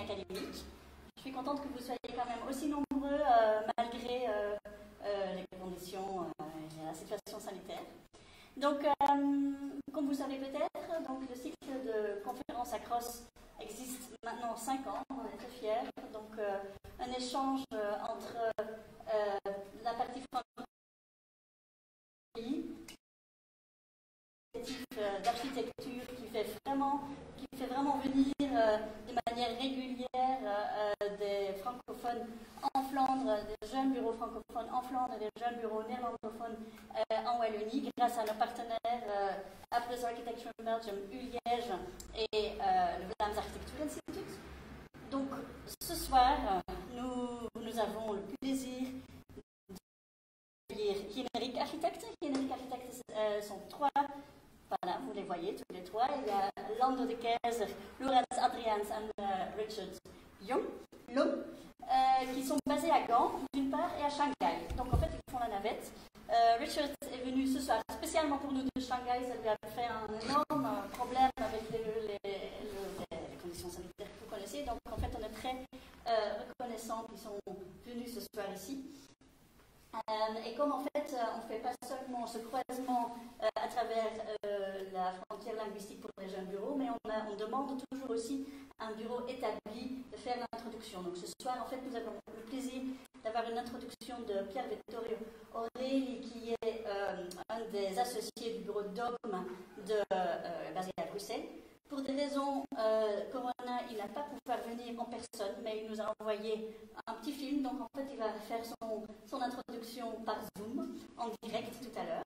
académique. Je suis contente que vous soyez quand même aussi nombreux euh, malgré euh, euh, les conditions et la situation sanitaire. Donc, comme vous savez peut-être, le cycle de conférences à Cross existe maintenant 5 ans, on est très fiers. Donc, un échange entre la partie francophone d'architecture qui fait vraiment qui fait vraiment venir de manière régulière des francophones en Flandre, des francophones en Flandre et des jeunes bureaux néerlandophones en Wallonie grâce à nos partenaires Apples Architecture Belgium, Uliège et le Vlaams Architecture Institute. Donc ce soir, nous, avons le plaisir d'accueillir Generic Architecten. Generic Architecten sont trois voilà, vous les voyez tous les trois. Il y a Lando de Keizer, Lorenz Adriaans et Richard Euh, qui sont basés à Gand, d'une part, et à Shanghai. Donc en fait, ils font la navette. Euh, Richard est venu ce soir spécialement pour nous de Shanghai. Ça lui a fait un énorme problème avec les, les, conditions sanitaires que vous connaissez. Donc en fait, on est très euh, reconnaissants qu'ils sont venus ce soir ici. Euh, et comme en fait, euh, on ne fait pas seulement ce croisement euh, à travers la frontière linguistique pour les jeunes bureaux, mais on, demande toujours aussi un bureau établi de faire l'introduction. Donc ce soir, en fait, nous avons le plaisir d'avoir une introduction de Pierre Vittorio Aurélie, qui est un des associés du bureau Dogme de, basé à Bruxelles. Pour des raisons euh, Corona, il n'a pas pu venir en personne, mais il nous a envoyé un petit film. Donc en fait, il va faire son, introduction par Zoom, en direct tout à l'heure.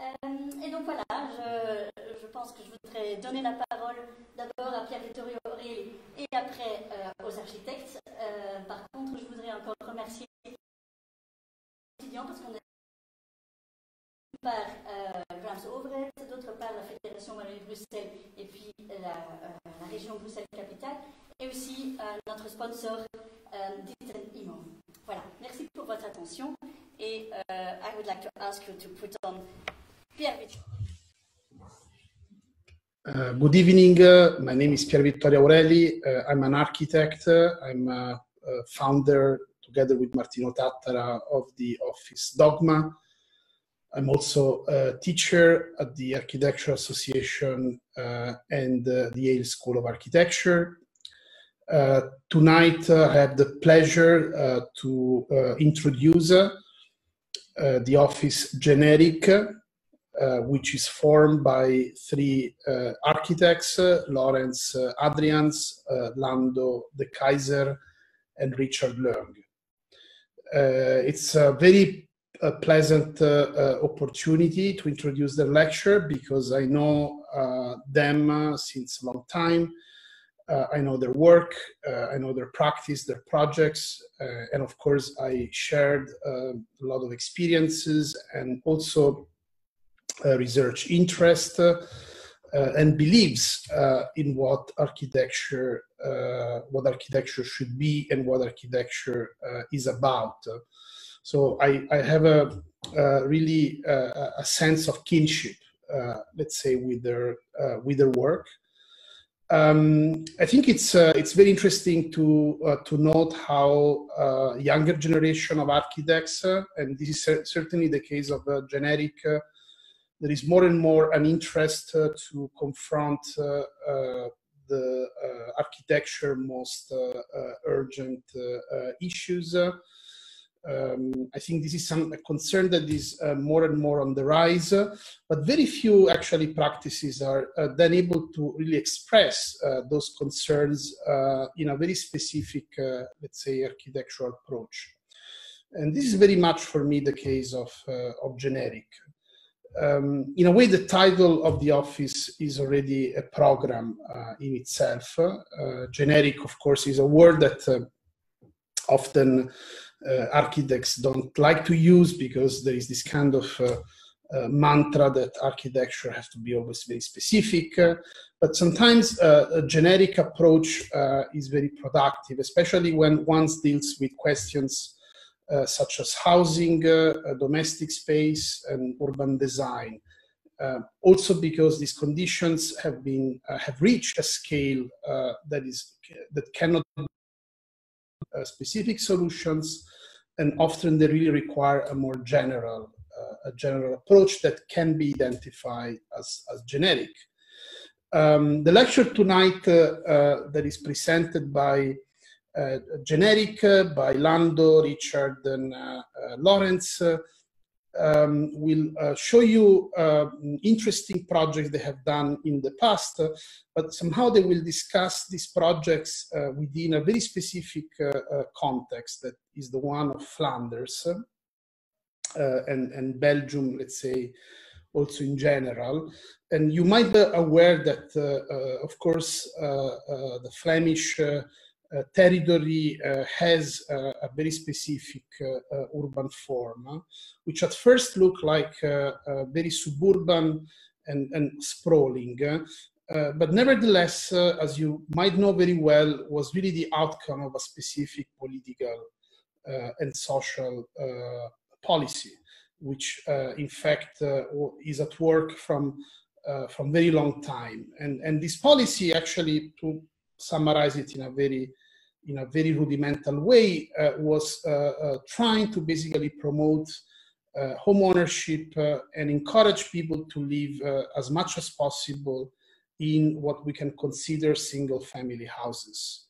Euh, et donc voilà, je, pense que je voudrais donner la parole d'abord à Pierre Vittorio Aurélie et après euh, aux architectes. Euh, par contre, je voudrais encore remercier les étudiants parce qu'on est par euh, Grams Overhead, d'autre part la Fédération Wallonie-Bruxelles la, euh, la région Bruxelles-Capitale, et aussi euh, notre sponsor euh, Imo. Voilà, merci pour votre attention et I would like to ask you to put on Pierre. Uh, good evening. Uh, my name is Pier Vittorio Aureli. Uh, I'm an architect. I'm a, a, founder, together with Martino Tattara, of the office Dogma. I'm also a teacher at the Architecture Association uh, and uh, the Yale School of Architecture. Uh, tonight, I have the pleasure uh, to uh, introduce uh, the office Generiek, which is formed by three architects, Lawrence Adrians, Lando de Kaiser, and Richard Leung. it's a very a pleasant uh, uh, opportunity to introduce the lecture because I know uh, them since a long time. I know their work, I know their practice, their projects, and of course, I shared a lot of experiences and also research interest. Uh, and believes uh, in what architecture uh, what architecture should be and what architecture is about so I, I have a, a really uh, a sense of kinship, uh, let's say, with their uh, with their work. Um, I think it's uh, it's very interesting to uh, to note how uh, younger generation of architects, and this is certainly the case of the generic. there is more and more an interest to confront the architecture most urgent issues. Um, I think this is some a concern that is uh, more and more on the rise, uh, but very few actually practices are uh, then able to really express uh, those concerns uh, in a very specific, uh, let's say, architectural approach. And this is very much for me the case of, of generic. Um, in a way, the title of the office is already a program in itself. generic, of course, is a word that often architects don't like to use because there is this kind of uh, uh, mantra that architecture has to be always very specific. but sometimes a generic approach is very productive, especially when one deals with questions uh, such as housing, uh, domestic space, and urban design. Uh, also because these conditions have been uh, have reached a scale uh, that is that cannot uh, specific solutions, and often they really require a more general uh, a general approach that can be identified as, as generic. Um, the lecture tonight uh, that is presented by uh, generic uh, by Lando, Richard, and uh, Lawrence um, will uh, show you uh, interesting projects they have done in the past, uh, but somehow they will discuss these projects uh, within a very specific uh, uh, context that is the one of Flanders and, and Belgium, let's say, also in general. And you might be aware that, of course, the Flemish uh, territory uh, has uh, a very specific urban form, which at first look like very suburban and, and sprawling. Uh, but nevertheless, uh, as you might know very well, was really the outcome of a specific political uh, and social policy, which in fact is at work from from very long time. And and this policy actually, to summarize it in a very in a very rudimental way, uh, was uh, uh, trying to basically promote uh, home ownership and encourage people to live as much as possible in what we can consider single family houses.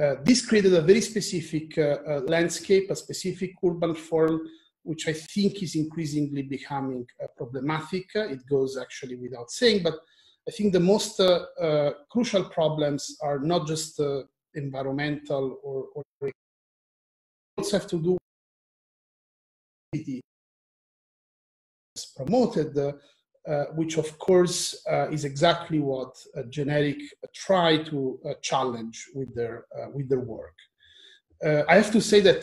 Uh, this created a very specific uh, uh, landscape, a specific urban form, which I think is increasingly becoming problematic. It goes actually without saying, but I think the most crucial problems are not just environmental or, or also have to do with promoted, uh, which of course uh, is exactly what uh, generic try to uh, challenge with their uh, with their work. Uh, I have to say that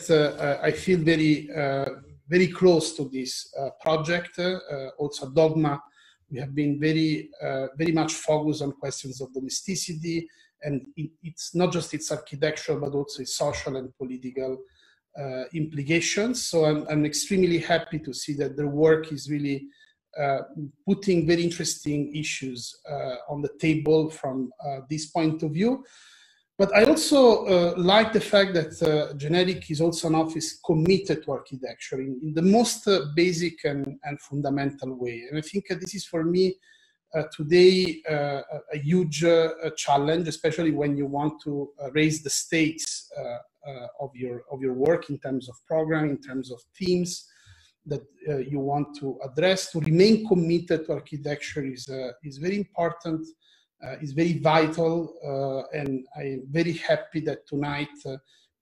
I feel very very close to this project. also, Dogma, we have been very very much focused on questions of domesticity and it, it's not just its architectural but also its social and political uh, implications. So I'm, I'm, extremely happy to see that their work is really uh, putting very interesting issues uh, on the table from uh, this point of view. But I also uh, like the fact that uh, Generiek is also an office committed to architecture in, in the most basic and, and fundamental way. And I think this is for me uh, today uh, a huge uh, challenge, especially when you want to raise the stakes of your of your work in terms of program, in terms of themes that you want to address. To remain committed to architecture is is very important. Uh, is very vital uh, and I'm very happy that tonight uh,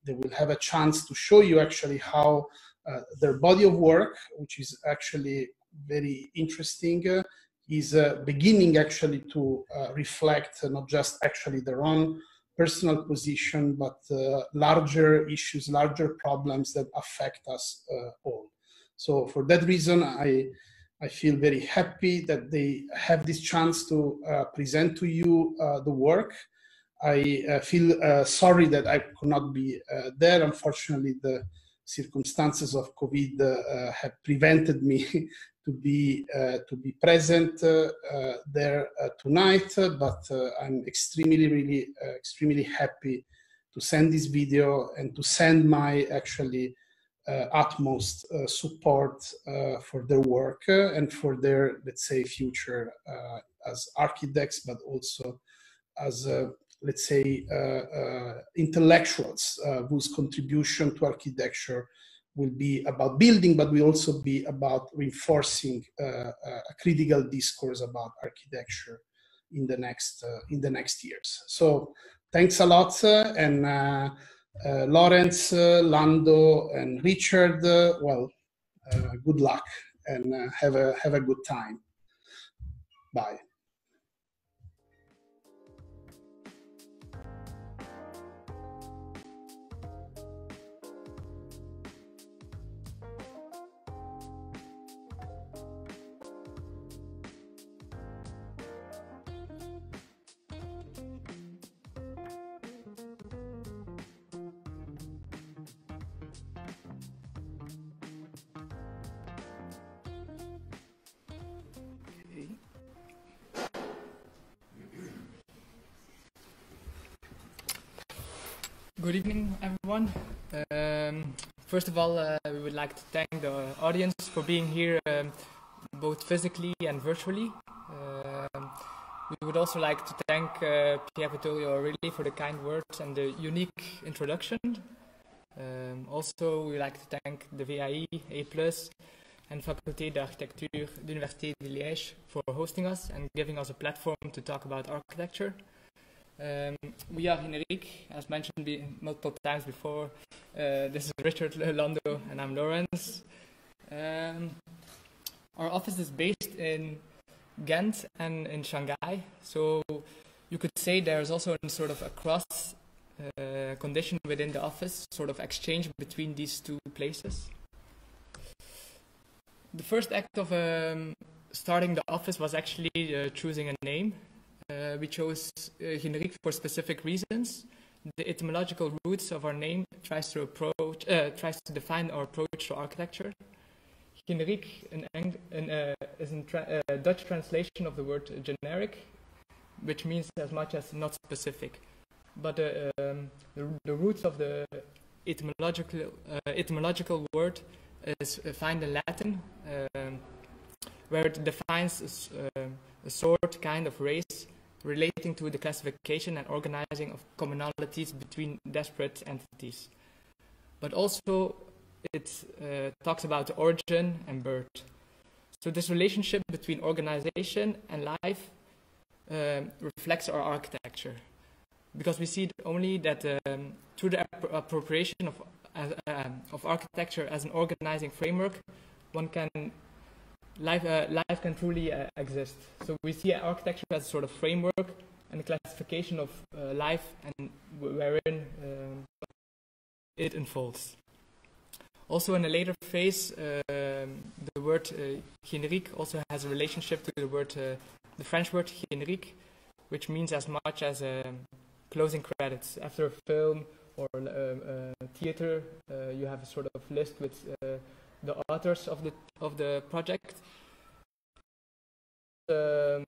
they will have a chance to show you actually how their body of work, which is actually very interesting, is beginning actually to reflect not just actually their own personal position, but uh, larger issues, larger problems that affect us uh, all. So for that reason, I, I feel very happy that they have this chance to uh, present to you uh, the work. I feel sorry that I could not be there. Unfortunately, the circumstances of COVID have prevented me to be uh, to be present uh, there uh, tonight. But I'm extremely, really, extremely happy to send this video and to send my actually uh, utmost uh, support uh, for their work and for their, let's say, future as architects, but also as, let's say, intellectuals whose contribution to architecture will be about building, but will also be about reinforcing uh, a critical discourse about architecture in the next uh, in the next years. So thanks a lot, uh, and uh, uh, Lawrence, uh, Lando, and Richard. well, good luck and have a have a good time. Bye. Good evening, everyone. Um, first of all, uh, we would like to thank the audience for being here, um, both physically and virtually. Um, we would also like to thank uh, Pierre Vittorio Aureli for the kind words and the unique introduction. Um, also, we would like to thank the VAi, A+, and Faculté d'Architecture d'Université de Liège for hosting us and giving us a platform to talk about architecture. Um, we are Generiek, as mentioned multiple times before. Uh, this is Richard Lando and I'm Lawrence. Um, our office is based in Ghent and in Shanghai, so you could say there's also a sort of a cross uh, condition within the office, sort of exchange between these two places. The first act of um, starting the office was actually uh, choosing a name. Uh, we chose uh, Generiek for specific reasons. The etymological roots of our name tries to approach, uh, tries to define our approach to architecture. Generiek an, uh, is a tra uh, Dutch translation of the word generic, which means as much as not specific. But uh, um, the, the, roots of the etymological, uh, etymological word is found in Latin, um, where it defines a, a sort, kind of race, relating to the classification and organizing of commonalities between disparate entities. But also it uh, talks about origin and birth. So this relationship between organization and life um, reflects our architecture. Because we see only that um, through the appropriation of, uh, of architecture as an organizing framework, one can life, uh, life can truly uh, exist. So we see architecture as a sort of framework and a classification of uh, life and wherein um, it unfolds. Also in a later phase, um, the word uh, generiek also has a relationship to the word, uh, the French word générique, which means as much as um, closing credits. After a film or uh, theater, uh, you have a sort of list with uh, the authors of the of the project. Um,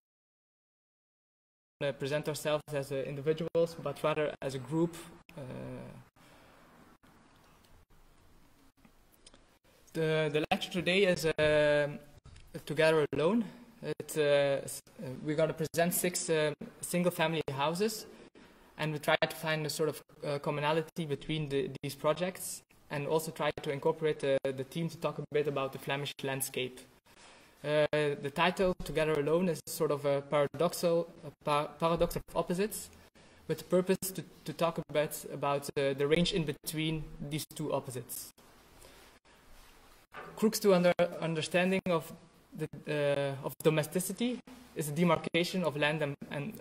present ourselves as uh, individuals, but rather as a group. Uh, the the lecture today is uh, together alone. It, we're going to present six single-family houses and we try to find a sort of uh, commonality between the, these projects and also try to incorporate uh, the team to talk a bit about the Flemish landscape. Uh, the title, Together Alone, is sort of a paradoxal a par paradox of opposites, with the purpose to, to talk a bit about uh, the range in between these two opposites. To under understanding of the, uh, of domesticity is a demarcation of land and, and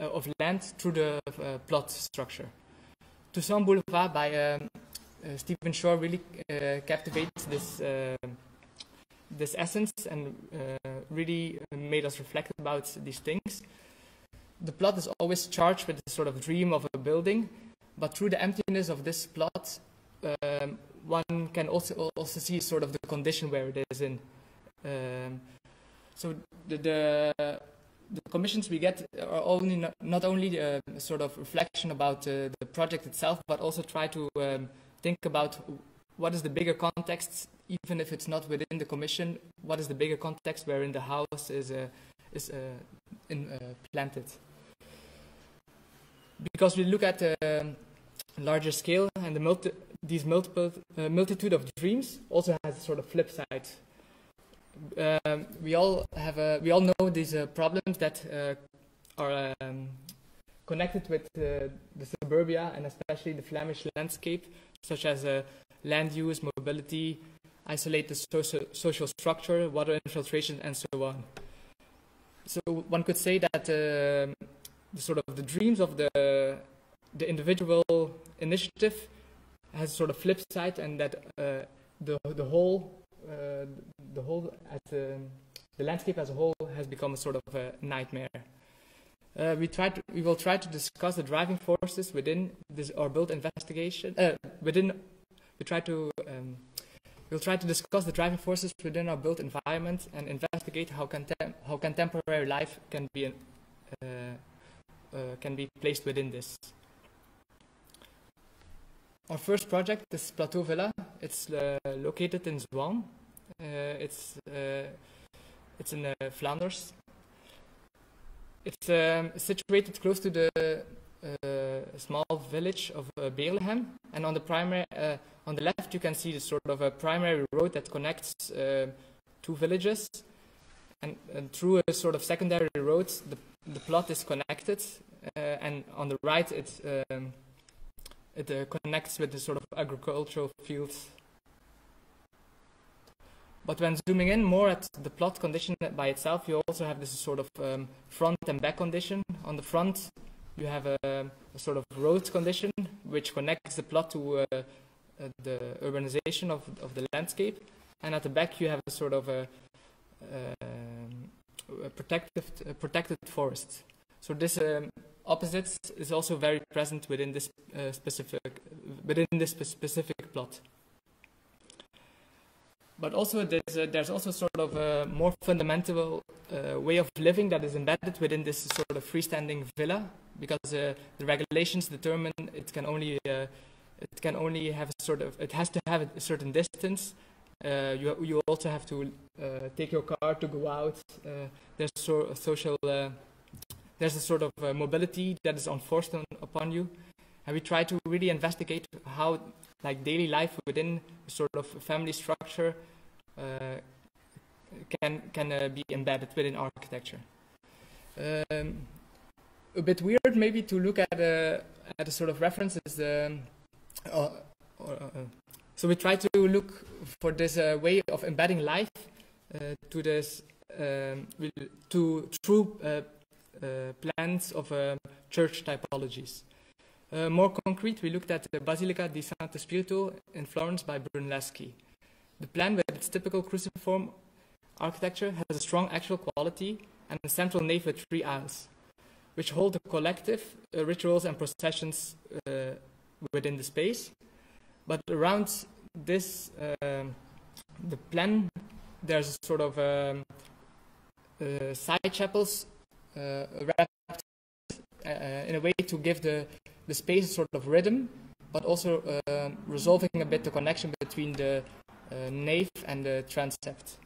uh, of land through the uh, plot structure. Toussaint Boulevard by um, uh, Stephen Shore really uh, captivates this uh, this essence and really made us reflect about these things. The plot is always charged with the sort of dream of a building, but through the emptiness of this plot, um, one can also also see sort of the condition where it is in. Um, so the, the, the commissions we get are only not, not only a sort of reflection about uh, the project itself, but also try to um, think about what is the bigger context, even if it's not within the commission, what is the bigger context wherein the house is, uh, is uh, in, uh, planted. Because we look at the larger scale and the multi these multiple uh, multitude of dreams also has a sort of flip side. Um, we all have a, we all know these uh, problems that uh, are um, connected with the suburbia and especially the Flemish landscape such as uh, land use, mobility, isolated social, social structure, water infiltration, and so on. So one could say that uh, the sort of the dreams of the the individual initiative has sort of flip side, and that uh, the the whole uh, the whole at um, the landscape as a whole has become a sort of a nightmare. Uh, we, try to, we will try to discuss the driving forces within this our built investigation. Uh, within, we try to um, we'll try to discuss the driving forces within our built environment and investigate how, contem how contemporary life can be uh, uh can be placed within this. our first project is Plateau Villa. It's uh, located in Zwalm. Uh, it's it's in Flanders. It's um, situated close to the uh, small village of uh, Beerlegem, and on the primary on the left you can see the sort of a primary road that connects two villages, and, and, through a sort of secondary road the the plot is connected, and on the right it's um, it uh, connects with the sort of agricultural fields. But when zooming in more at the plot condition by itself, you also have this sort of um, front and back condition. On the front, you have a, a sort of road condition which connects the plot to uh, uh, the urbanization of, of the landscape. And at the back, you have a sort of a, um, a protective, a protected forest. So this um, opposites is also very present within this uh, specific within this specific plot. But also there's, a, there's also sort of a more fundamental uh, way of living that is embedded within this sort of freestanding villa because uh, the regulations determine it can only uh, it can only have a sort of it has to have a certain distance. Uh, you you also have to uh, take your car to go out. there's so, social there's a sort of uh, mobility that is enforced on, upon you. And we try to really investigate how like daily life within sort of family structure uh, can, can uh, be embedded within architecture. Um, a bit weird maybe to look at a, at a sort of references. Um, uh, uh, so we try to look for this uh, way of embedding life to this um, to through uh, plans of uh, church typologies. Uh, more concrete, we looked at the Basilica di Santo Spirito in Florence by Brunelleschi. The plan with its typical cruciform architecture has a strong actual quality and a central nave with three aisles, which hold the collective uh, rituals and processions uh, within the space. But around this, um, the plan, there's a sort of um, uh, side chapels uh, wrapped uh, in a way to give the, the space sort of rhythm, but also uh, resolving a bit the connection between the nave and the transept.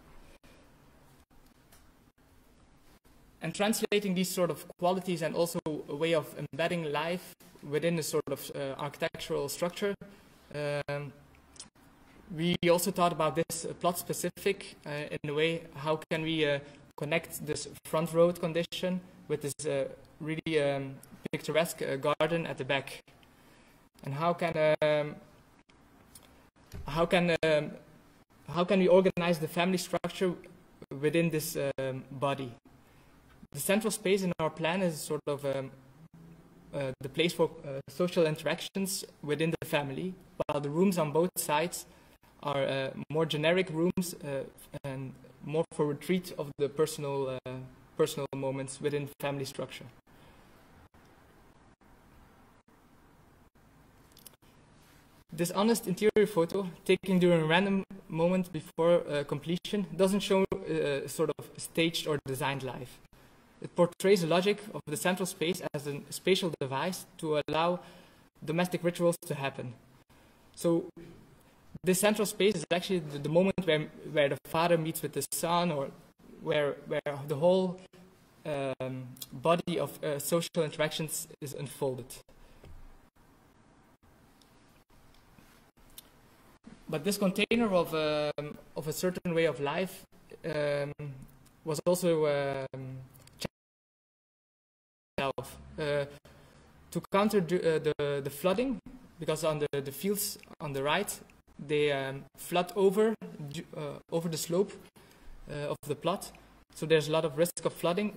and translating these sort of qualities and also a way of embedding life within a sort of uh, architectural structure. Um, we also thought about this uh, plot specific uh, in a way, how can we connect this front road condition with this uh, really um, picturesque uh, garden at the back. And how can um, how can um, how can we organize the family structure within this um, body? The central space in our plan is sort of um, uh, the place for uh, social interactions within the family, while the rooms on both sides are uh, more generic rooms uh, and more for retreat of the personal, uh, personal moments within family structure. This honest interior photo, taken during a random moment before uh, completion, doesn't show uh, sort of staged or designed life. It portrays the logic of the central space as a spatial device to allow domestic rituals to happen. So this central space is actually the, the, moment where, where the father meets with the son or where, where the whole um, body of uh, social interactions is unfolded. But this container of, um, of a certain way of life um, was also um, uh, to counter the, uh, the, the, flooding, because on the, the fields on the right, they um, flood over uh, over the slope uh, of the plot. So there's a lot of risk of flooding.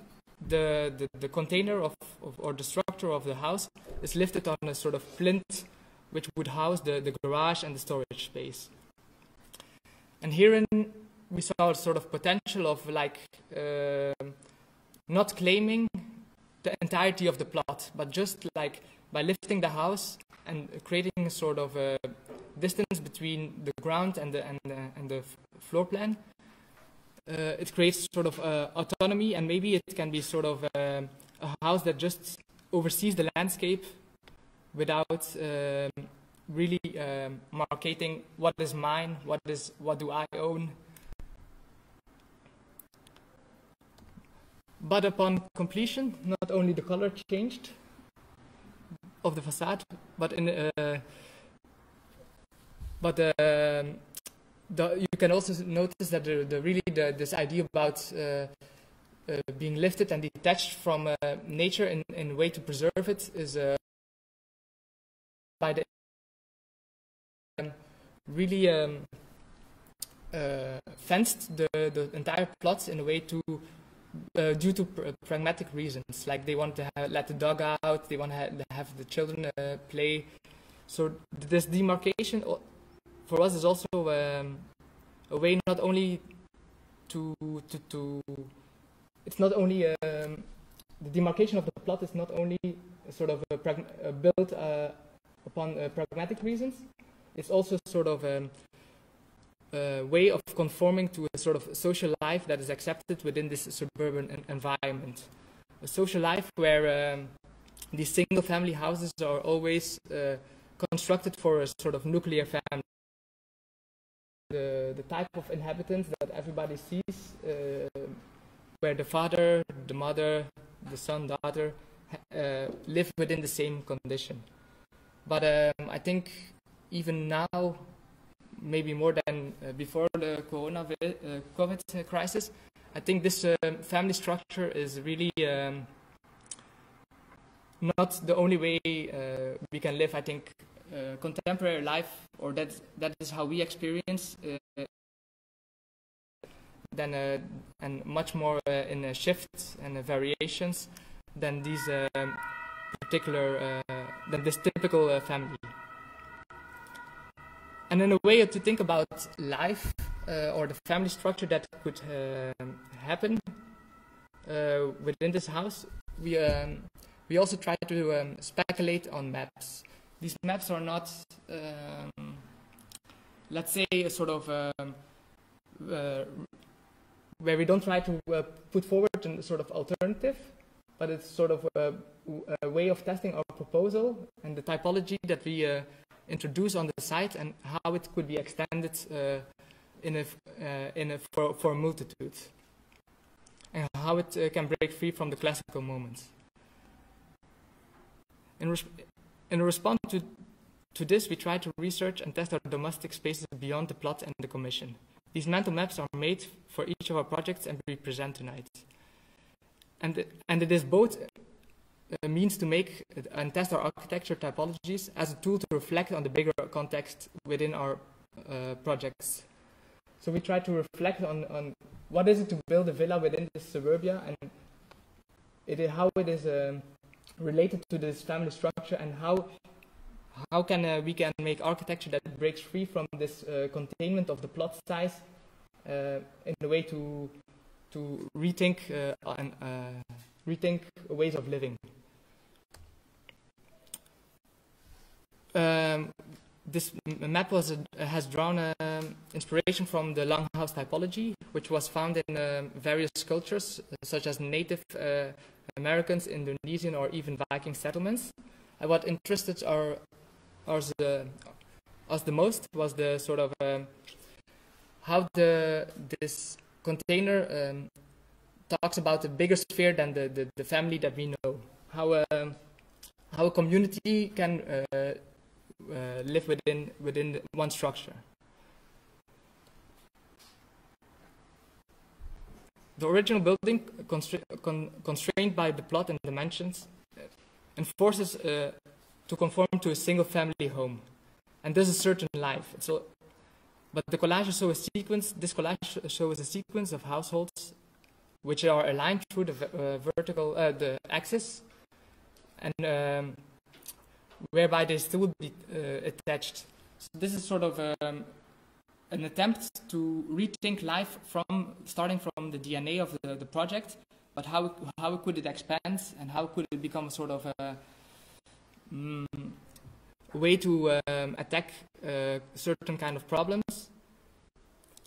The, the, the container of, of, or the structure of the house is lifted on a sort of plinth which would house the, the garage and the storage space. And herein we saw a sort of potential of like uh, not claiming the entirety of the plot, but just like by lifting the house and creating a sort of a distance between the ground and the, and the, and the floor plan. Uh, it creates sort of uh, autonomy and maybe it can be sort of uh, a house that just oversees the landscape without um, really um, marketing what is mine, what is what do I own. But upon completion, not only the color changed of the facade, but in uh, but uh, the, you can also notice that the, the really the, this idea about uh, uh, being lifted and detached from uh, nature in, in a way to preserve it is uh, by the um, really um, uh, fenced the, the entire plot in a way to uh, due to pr pragmatic reasons. Like they want to have, let the dog out they want to ha have the children uh, play. So this demarcation for us is also um, a way not only to to, to it's not only um, the demarcation of the plot is not only sort of a built uh, upon uh, pragmatic reasons. It's also sort of um, a way of conforming to a sort of social life that is accepted within this suburban environment. A social life where um, these single family houses are always uh, constructed for a sort of nuclear family. The, the type of inhabitants that everybody sees uh, where the father, the mother, the son, daughter uh, live within the same condition. But um, I think even now, maybe more than uh, before the corona uh, COVID crisis, I think this um, family structure is really um, not the only way uh, we can live. I think uh, contemporary life, or that that is how we experience uh, than uh, and much more in shifts and variations than these um, particular than this typical family. And in a way to think about life or the family structure that could happen within this house, we um, we also try to um, speculate on maps. These maps are not, um, let's say, a sort of um, uh, where we don't try to uh, put forward a sort of alternative, but it's sort of a, a, way of testing our proposal and the typology that we uh, introduce on the site and how it could be extended uh, in a, uh, in a, for, for a multitude and how it uh, can break free from the classical moments. In, res in response to, to this, we try to research and test our domestic spaces beyond the plot and the commission. These mental maps are made for each of our projects and we present tonight. And, and it is both a means to make and test our architecture typologies as a tool to reflect on the bigger context within our uh, projects. So we try to reflect on, on what is it to build a villa within this suburbia and it is, how it is um, related to this family structure and how how can uh, we can make architecture that breaks free from this uh, containment of the plot size uh, in a way to to rethink uh, and uh, rethink ways of living. Um, this map was has drawn um, inspiration from the longhouse typology, which was found in um, various cultures, such as Native Americans, Indonesian, or even Viking settlements. And what interested our us the us the most was the sort of um, how the this container um, talks about a bigger sphere than the, the, the family that we know. How um, how a community can uh, uh, live within within one structure. The original building, con constrained by the plot and dimensions, uh, enforces uh, to conform to a single family home. And there's a certain life. So, but the collage shows a sequence, this collage shows a sequence of households which are aligned through the uh, vertical, uh, the axis, and um, whereby they still be uh, attached. So this is sort of um, an attempt to rethink life from starting from the DNA of the, the project, but how how could it expand and how could it become sort of a mm, way to um, attack uh, certain kind of problems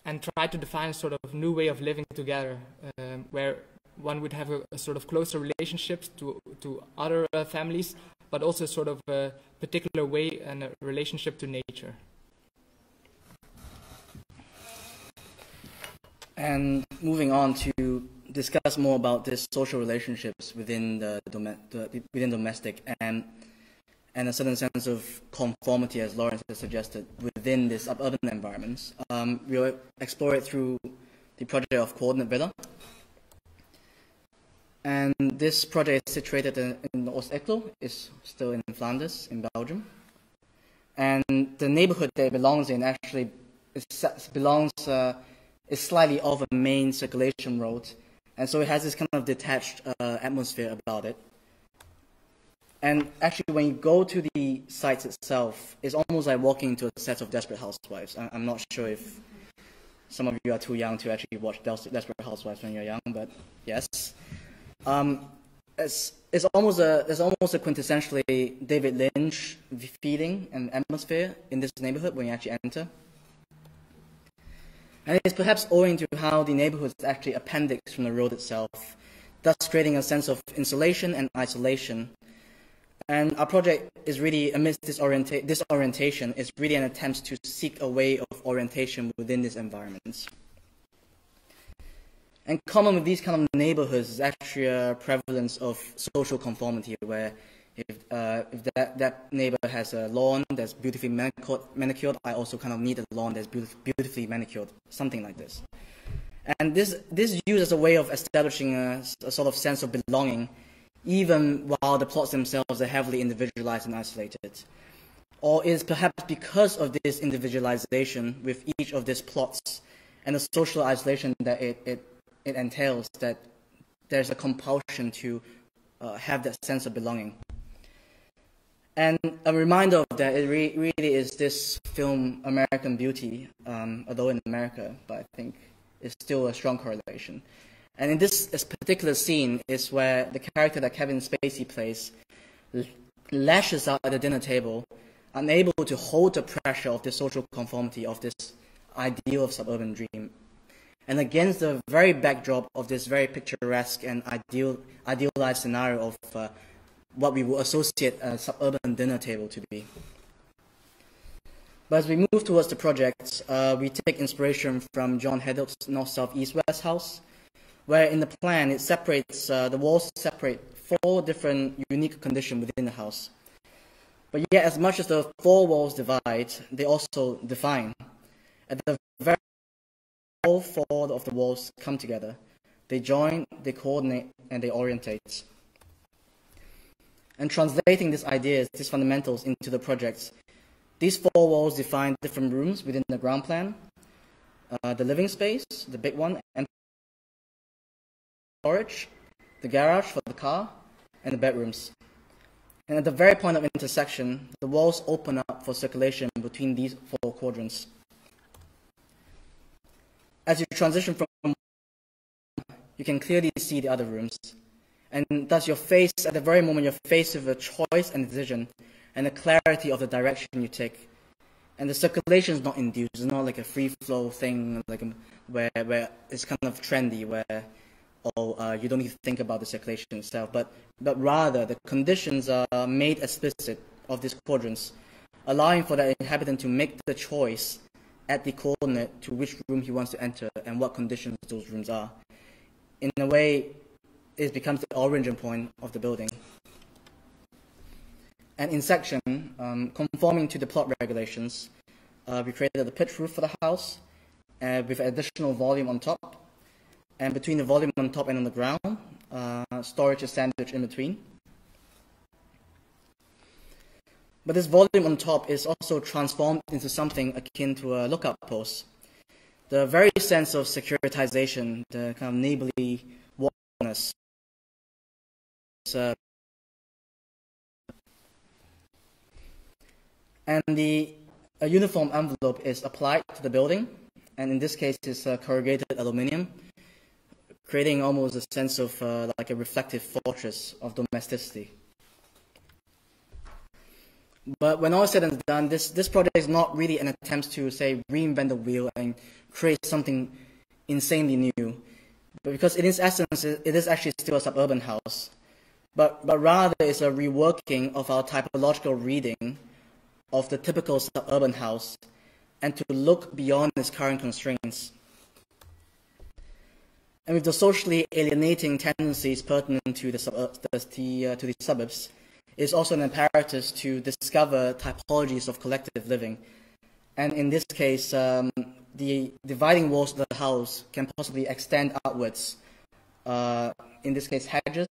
and try to define a sort of new way of living together um, where one would have a, a, sort of closer relationships to, to other uh, families but also sort of a particular way and a relationship to nature. And moving on to discuss more about this social relationships within the, the within domestic and and a certain sense of conformity, as Lawrence has suggested, within these urban environments. Um, we'll explore it through the project of Coordinate Villa. And this project is situated in, in North Eeklo, is still in Flanders, in Belgium. And the neighborhood that it belongs in actually is, belongs, uh, is slightly off a main circulation road. And so it has this kind of detached uh, atmosphere about it. And actually, when you go to the site itself, it's almost like walking into a set of Desperate Housewives. I'm not sure if some of you are too young to actually watch Desperate Housewives when you're young, but yes. Um, it's, it's, almost a, it's almost a quintessentially David Lynch feeling and atmosphere in this neighborhood when you actually enter. And it's perhaps owing to how the neighborhood is actually appendix from the road itself, thus creating a sense of insulation and isolation and our project is really, amidst this, orienta- this orientation, is really an attempt to seek a way of orientation within these environments. And common with these kind of neighborhoods is actually a prevalence of social conformity, where if, uh, if that, that neighbor has a lawn that's beautifully manicured, I also kind of need a lawn that's beautifully manicured, something like this. And this, this is used as a way of establishing a, a sort of sense of belonging even while the plots themselves are heavily individualized and isolated? Or is perhaps because of this individualization with each of these plots and the social isolation that it, it, it entails that there's a compulsion to uh, have that sense of belonging? And a reminder of that, it re- really is this film, American Beauty, um, although in America, but I think it's still a strong correlation. And in this, particular scene is where the character that Kevin Spacey plays lashes out at the dinner table, unable to hold the pressure of the social conformity of this ideal of suburban dream. And against the very backdrop of this very picturesque and ideal, idealized scenario of uh, what we would associate a suburban dinner table to be. But as we move towards the project, uh, we take inspiration from John Hejduk's North South East West House, where in the plan it separates, uh, the walls separate four different unique conditions within the house. But yet, as much as the four walls divide, they also define. At the very all four of the walls come together. They join, they coordinate, and they orientate. And translating these ideas, these fundamentals into the projects, these four walls define different rooms within the ground plan, uh, the living space, the big one, and storage, the garage for the car, and the bedrooms. And at the very point of intersection, the walls open up for circulation between these four quadrants. As you transition from one, you can clearly see the other rooms. And thus you're faced, at the very moment, you're faced with a choice and decision and the clarity of the direction you take. And the circulation is not induced. It's not like a free flow thing, like um, where, where it's kind of trendy, where or uh, you don't need to think about the circulation itself, but, but rather the conditions are made explicit of these quadrants, allowing for the inhabitant to make the choice at the coordinate to which room he wants to enter and what conditions those rooms are. In a way, it becomes the origin point of the building. And in section, um, conforming to the plot regulations, uh, we created the pitch roof for the house uh, with additional volume on top and between the volume on top and on the ground, uh, storage is sandwiched in between. But this volume on top is also transformed into something akin to a lookout post. The very sense of securitization, the kind of neighborly warmness, uh, and the uniform envelope is applied to the building, and in this case, it's uh, corrugated aluminium creating almost a sense of uh, like a reflective fortress of domesticity. But when all is said and done, this, this project is not really an attempt to, say, reinvent the wheel and create something insanely new. But because in its essence, it is actually still a suburban house. but, but rather is a reworking of our typological reading of the typical suburban house and to look beyond its current constraints. And with the socially alienating tendencies pertinent to the, uh, the, uh, to the suburbs, it is also an imperative to discover typologies of collective living. And in this case, um, the dividing walls of the house can possibly extend outwards. Uh, in this case, hedges,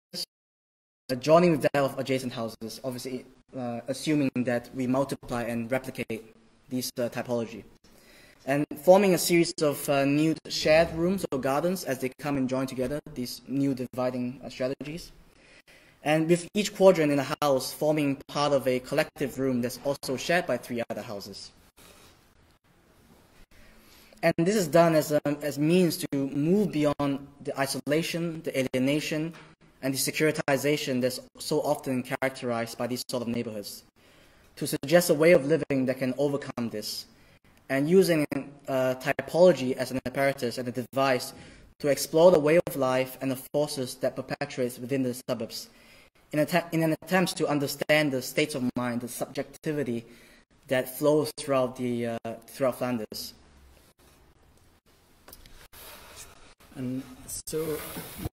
joining with that of adjacent houses, obviously uh, assuming that we multiply and replicate these uh, typology and forming a series of uh, new shared rooms or gardens as they come and join together, these new dividing uh, strategies. And with each quadrant in a house forming part of a collective room that's also shared by three other houses. And this is done as a as means to move beyond the isolation, the alienation, and the securitization that's so often characterized by these sort of neighborhoods. To suggest a way of living that can overcome this and using uh, typology as an apparatus and a device to explore the way of life and the forces that perpetuate within the suburbs in, in, an attempt to understand the states of mind, the subjectivity that flows throughout, the, uh, throughout Flanders. And so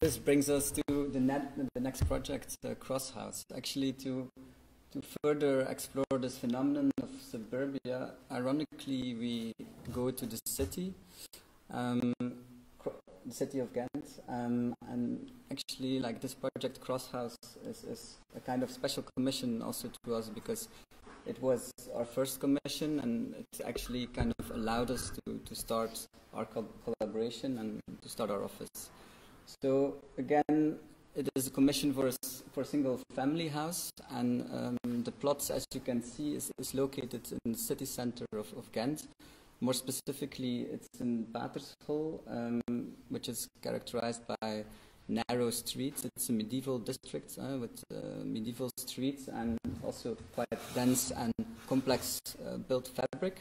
this brings us to the, net, the next project, the Cross House. Actually, to to further explore this phenomenon of suburbia, ironically, we go to the city, um, the city of Ghent, um, and actually, like this project Crosshouse is, is a kind of special commission also to us because it was our first commission and it actually kind of allowed us to, to start our co collaboration and to start our office. So again, it is a commission for a, for a single family house, and um, the plots, as you can see, is, is located in the city center of, of Ghent. More specifically, it's in Patershol, um, which is characterized by narrow streets. It's a medieval district uh, with uh, medieval streets and also quite dense and complex uh, built fabric.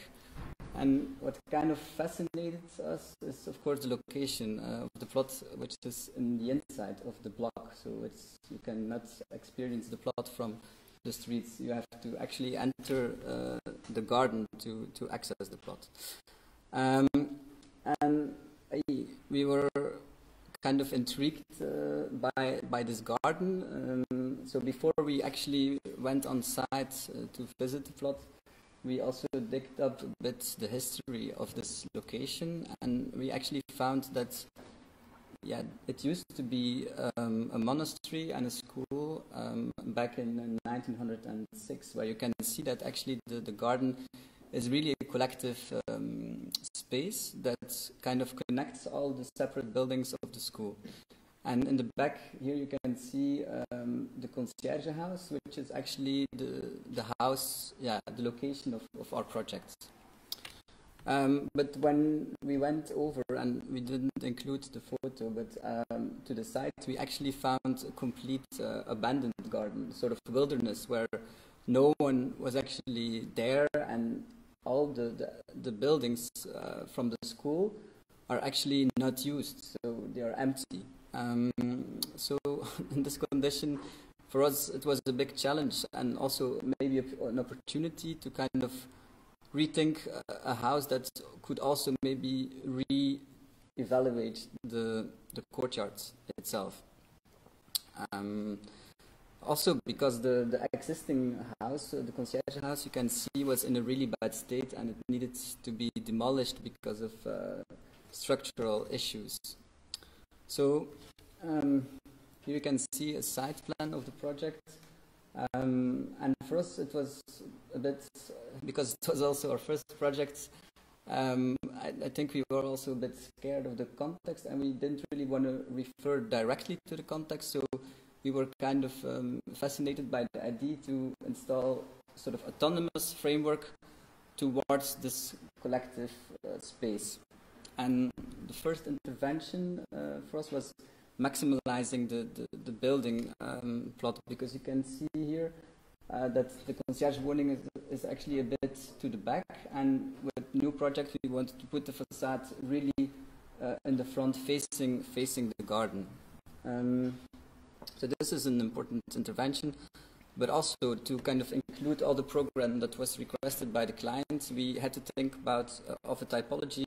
And what kind of fascinated us is, of course, the location uh, of the plot, which is in the inside of the block. So it's, you cannot experience the plot from the streets. You have to actually enter uh, the garden to, to access the plot. Um, and we were kind of intrigued uh, by, by this garden. Um, so before we actually went on site uh, to visit the plot, we also digged up a bit the history of this location, and we actually found that yeah, it used to be um, a monastery and a school um, back in 1906, where you can see that actually the, the garden is really a collective um, space that kind of connects all the separate buildings of the school. And in the back here you can see um, the concierge house, which is actually the, the house, yeah, the location of, of our projects. Um, but when we went over, and we didn't include the photo, but um, to the site, we actually found a complete uh, abandoned garden, sort of wilderness, where no one was actually there, and all the, the, the buildings uh, from the school are actually not used, so they are empty. Um, so in this condition, for us it was a big challenge and also maybe an opportunity to kind of rethink a, house that could also maybe re-evaluate the, the courtyard itself. Um, also because the, the existing house, the concierge house, you can see was in a really bad state and it needed to be demolished because of uh, structural issues. So um, here you can see a site plan of the project. Um, and for us it was a bit, because it was also our first project, um, I, I, think we were also a bit scared of the context and we didn't really want to refer directly to the context. So we were kind of um, fascinated by the idea to install sort of autonomous framework towards this collective uh, space. And the first intervention uh, for us was maximizing the, the, the building um, plot because you can see here uh, that the concierge woning is, is actually a bit to the back and with new project we wanted to put the facade really uh, in the front facing facing the garden. Um, So this is an important intervention, but also to kind of include all the program that was requested by the clients, we had to think about uh, of a typology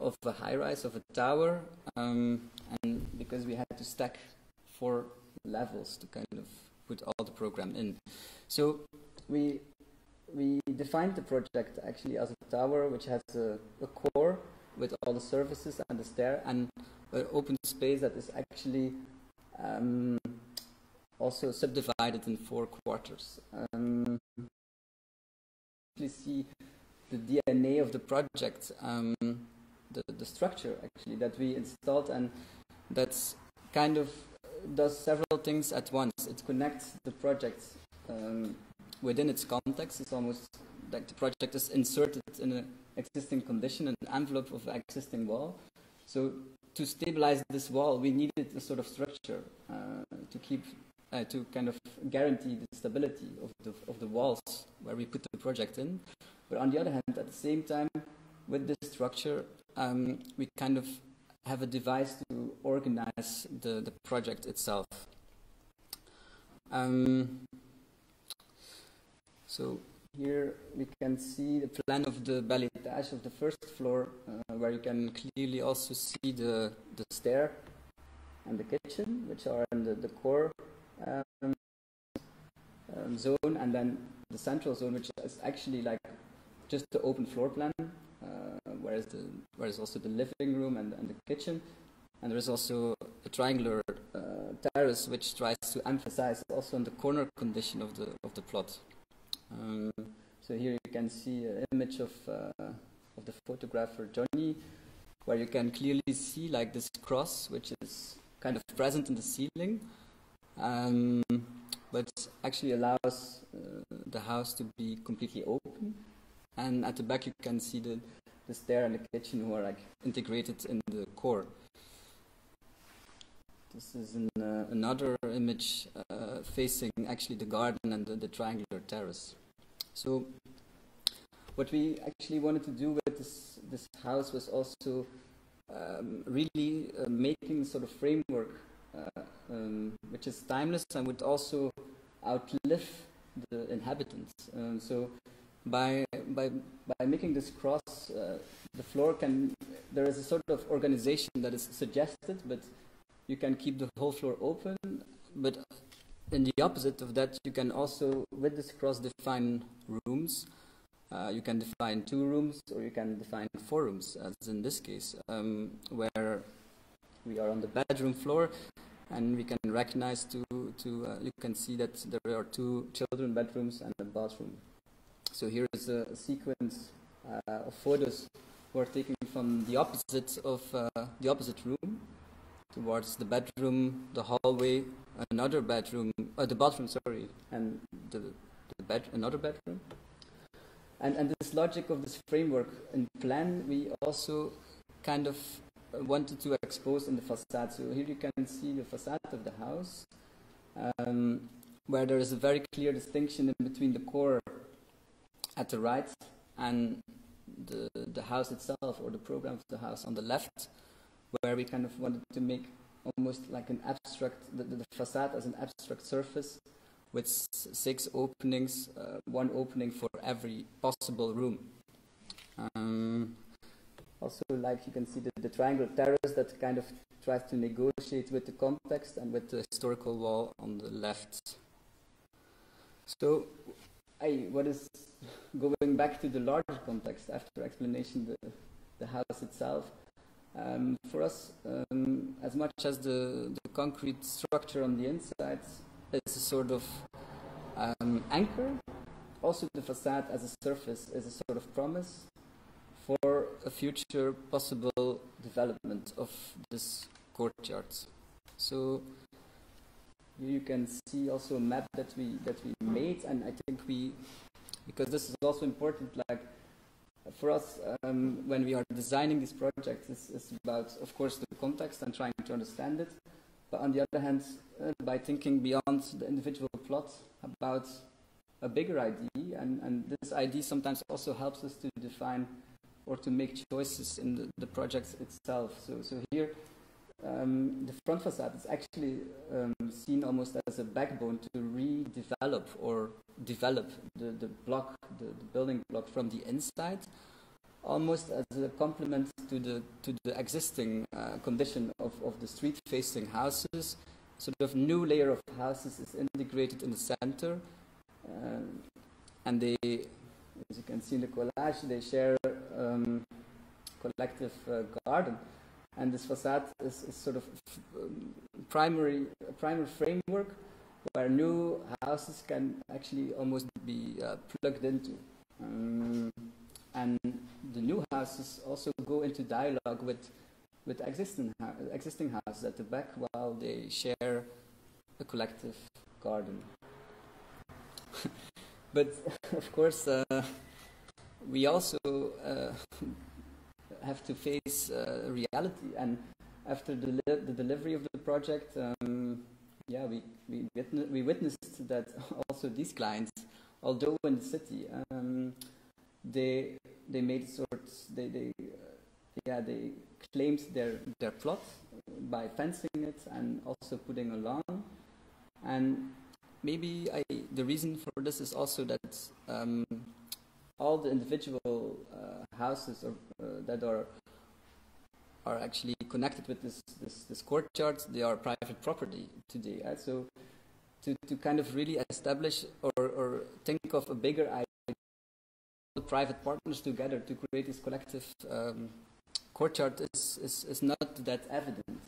of a high rise of a tower, um, and because we had to stack four levels to kind of put all the program in. So we we defined the project actually as a tower which has a, a core with all the services and the stair and an open space that is actually um, also subdivided in four quarters. Um, you see the DNA of the project, um, the, the structure actually that we installed and that's kind of does several things at once. It connects the project um, within its context. It's almost like the project is inserted in an existing condition, an envelope of an existing wall. So to stabilize this wall, we needed a sort of structure uh, to keep, uh, to kind of guarantee the stability of the, of the walls where we put the project in. But on the other hand, at the same time, with this structure, um, we kind of have a device to organize the, the project itself. Um, so here we can see the plan of the bel of the first floor, uh, where you can clearly also see the, the stair and the kitchen, which are in the, the core um, um, zone, and then the central zone, which is actually like just the open floor plan, uh, whereas the whereas also the living room and, and the kitchen, and there is also a triangular uh, terrace which tries to emphasize also on the corner condition of the of the plot. Um, so here you can see an image of uh, of the photographer Johnny, where you can clearly see like this cross, which is kind of present in the ceiling, um, but actually allows uh, the house to be completely open. And at the back you can see the the stair and the kitchen who are like integrated in the core. This is an, uh, another image uh, facing actually the garden and the, the, triangular terrace. So, what we actually wanted to do with this, this house was also um, really uh, making sort of framework uh, um, which is timeless and would also outlive the inhabitants. Um, so, by by by making this cross, uh, the floor can there is a sort of organization that is suggested, but you can keep the whole floor open. But in the opposite of that, you can also with this cross define rooms. Uh, you can define two rooms, or you can define four rooms, as in this case, um, where we are on the bedroom floor, and we can recognize to to uh, you can see that there are two children bedrooms and a bathroom. So here is a sequence uh, of photos were taken from the opposite of uh, the opposite room towards the bedroom, the hallway, another bedroom, uh, the bathroom, sorry, and the, the bed, another bedroom. And, and this logic of this framework and plan, we also kind of wanted to expose in the facade. So here you can see the facade of the house, um, where there is a very clear distinction in between the core at the right and the, the house itself or the program of the house on the left, where we kind of wanted to make almost like an abstract, the, the facade as an abstract surface with six openings, uh, one opening for every possible room. Um, also, like you can see the, the triangular terrace that kind of tries to negotiate with the context and with the historical wall on the left. So, I, what is going back to the larger context after explanation the, the house itself? Um, for us, um, as much as the, the concrete structure on the inside is a sort of um, anchor, also the facade as a surface is a sort of promise for a future possible development of this courtyard. So you can see also a map that we that we made, and I think we because this is also important. Like for us, um, when we are designing these projects, it's, it's, about, of course, the context and trying to understand it. But on the other hand, uh, by thinking beyond the individual plot about a bigger idea, and, and this idea sometimes also helps us to define or to make choices in the, the project itself. So, so here um, the front facade is actually um, seen almost as a backbone to redevelop or develop the, the block, the, the building block from the inside, almost as a complement to the, to the existing uh, condition of, of the street-facing houses. Sort of new layer of houses is integrated in the center, um, and they, as you can see in the collage, they share um, collective uh, garden and this facade is, is sort of um, primary primary framework where new houses can actually almost be uh, plugged into. Um, and the new houses also go into dialogue with with existing existing houses at the back while they share a collective garden. but of course, uh, we also uh, have to face uh, reality. And after the, the delivery of the project, um, yeah, we, we, we witnessed that also these clients, although in the city, um, they, they made sorts, they, they, uh, yeah, they claimed their, their plot by fencing it and also putting a lawn. And maybe I, the reason for this is also that um, all the individual uh, houses uh, that are are actually connected with this, this, this courtyard, they are private property today. Right? So to, to kind of really establish or, or think of a bigger idea, private partners together to create this collective um, courtyard is, is, is not that evident.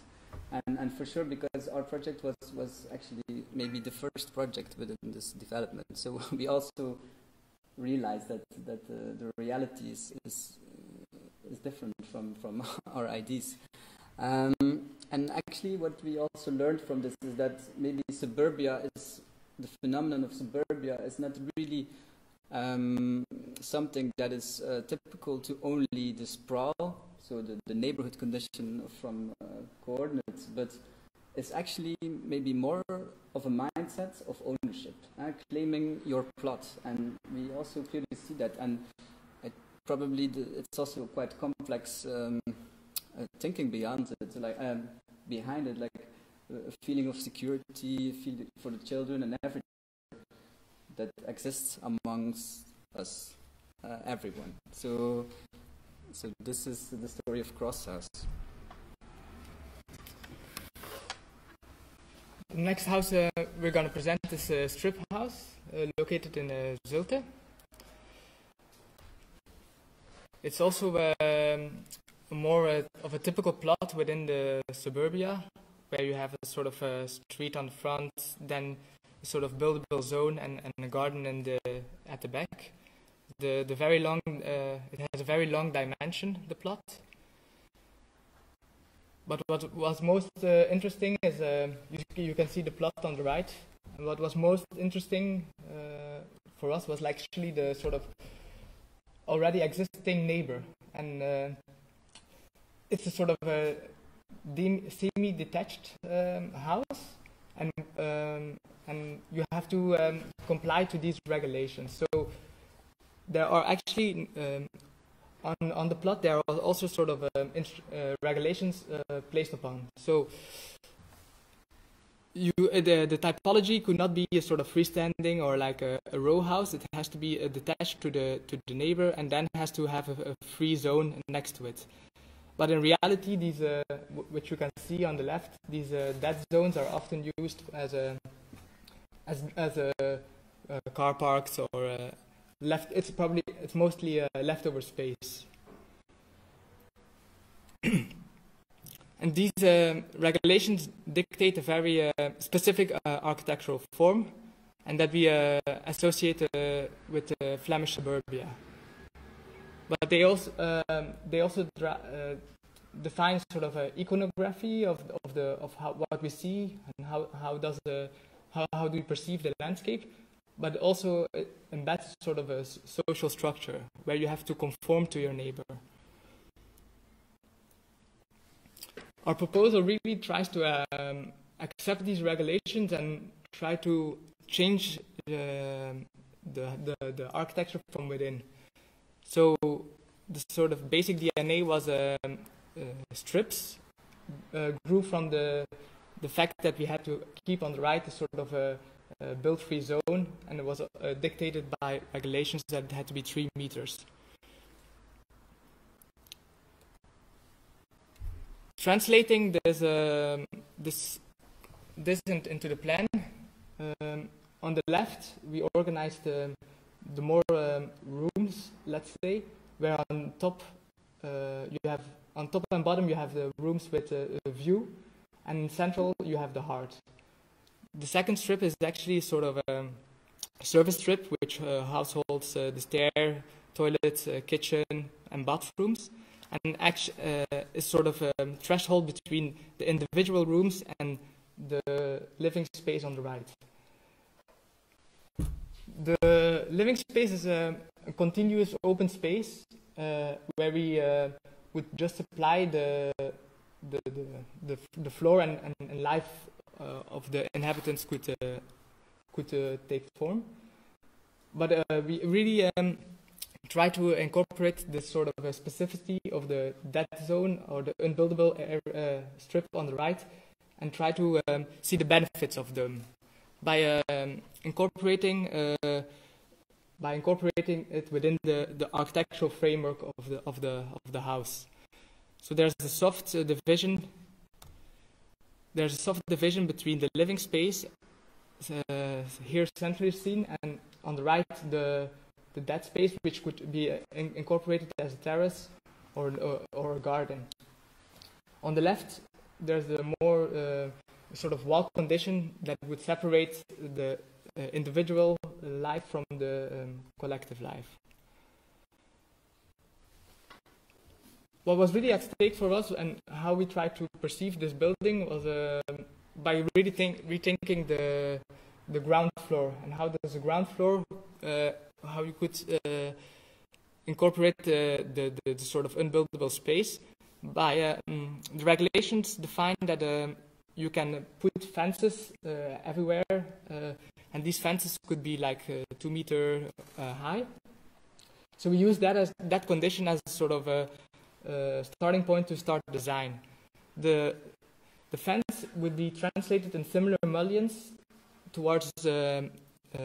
And, and for sure, because our project was, was actually maybe the first project within this development. So we also realize that that uh, the reality is is, is different from from our ideas. Um, and actually, what we also learned from this is that maybe suburbia is the phenomenon of suburbia is not really um, something that is uh, typical to only the sprawl, so the, the neighborhood condition from uh, coordinates, but it's actually maybe more of a mindset of ownership, uh, claiming your plot. And we also clearly see that. And it probably the, it's also quite complex um, uh, thinking beyond it, like um, behind it, like a feeling of security feel for the children and everything that exists amongst us, uh, everyone. So, so this is the story of Cross House. The next house uh, we're going to present is a strip house uh, located in uh, Zulte. It's also um, more uh, of a typical plot within the suburbia, where you have a sort of a street on the front, then a sort of buildable zone and, and a garden in the, at the back. The, the very long, uh, it has a very long dimension, the plot. But what was most uh, interesting is uh, you, you, can see the plot on the right. And what was most interesting uh, for us was actually the sort of already existing neighbor. And uh, it's a sort of a semi-detached um, house. And, um, and you have to um, comply to these regulations. So there are actually um, on, on the plot, there are also sort of um, uh, regulations uh, placed upon. So you, uh, the, the typology could not be a sort of freestanding or like a, a row house. It has to be uh, detached to the, to the neighbor and then has to have a, a free zone next to it. But in reality, these, uh, which you can see on the left, these dead zones are often used as a, as, as a, car parks or left it's probably it's mostly uh, leftover space. And these uh, regulations dictate a very uh, specific uh, architectural form and that we uh, associate with Flemish suburbia. But they also um, they also define sort of an iconography of, of the of how, what we see and how, how does the how, how do we perceive the landscape but also embeds sort of a social structure where you have to conform to your neighbor. Our proposal really tries to um, accept these regulations and try to change the, the, the, the, architecture from within. So the sort of basic DNA was um, uh, strips uh, grew from the the fact that we had to keep on the right a sort of a, a build-free zone, and it was uh, dictated by regulations that it had to be three meters. Translating this um, this this into the plan. Um, on the left, we organized the, the more um, rooms, let's say, where on top uh, you have on top and bottom you have the rooms with a, a, view, and in central you have the heart. The second strip is actually sort of a service strip which uh, households uh, the stair, toilet, uh, kitchen, and bathrooms, and actually uh, is sort of a threshold between the individual rooms and the living space on the right. The living space is a, a continuous open space uh, where we uh, would just apply the the, the, the, the floor and, and, and life of the inhabitants could uh, could uh, take form. But uh, we really um, try to incorporate this sort of specificity of the dead zone or the unbuildable strip on the right and try to um, see the benefits of them by um, incorporating uh, by incorporating it within the, the architectural framework of the of the of the house. So there's a soft uh, division. There's a soft division between the living space uh, here centrally seen, and on the right the the dead space, which could be uh, in incorporated as a terrace or, or, or a garden. On the left, there's a more uh, sort of wall condition that would separate the uh, individual life from the um, collective life. What was really at stake for us and how we tried to perceive this building was uh, by really think, rethinking the, the ground floor and how does the ground floor, uh, how you could uh, incorporate the, the, the, sort of unbuildable space by um, the regulations define that um, you can put fences uh, everywhere, uh, and these fences could be like uh, two meter high. So we use that as that condition as sort of a, a starting point to start design. The the fence would be translated in similar mullions towards uh, uh,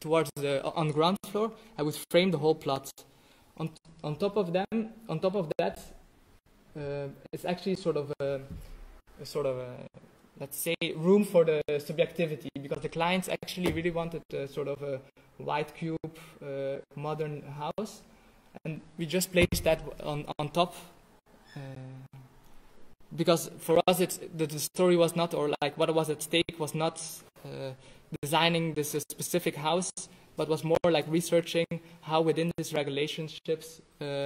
towards the on ground floor. I would frame the whole plot. On on top of them, on top of that, uh, it's actually sort of a, a sort of a, let's say room for the subjectivity because the clients actually really wanted a, sort of a white cube uh, modern house and we just placed that on, on top uh, because for us it's the, the, story was not or like what was at stake was not uh, designing this specific house but was more like researching how within these relationships uh,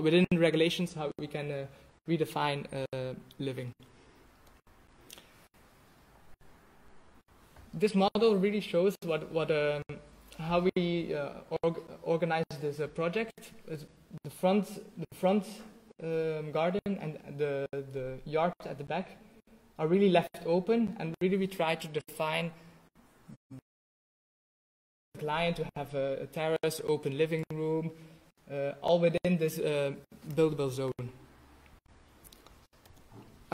within regulations how we can uh, redefine uh, living. This model really shows what, what um, how we uh, org organize this project. the front, the front um, garden and the, the yard at the back are really left open and really we try to define the client to have a, a terrace, open living room, uh, all within this uh, buildable zone.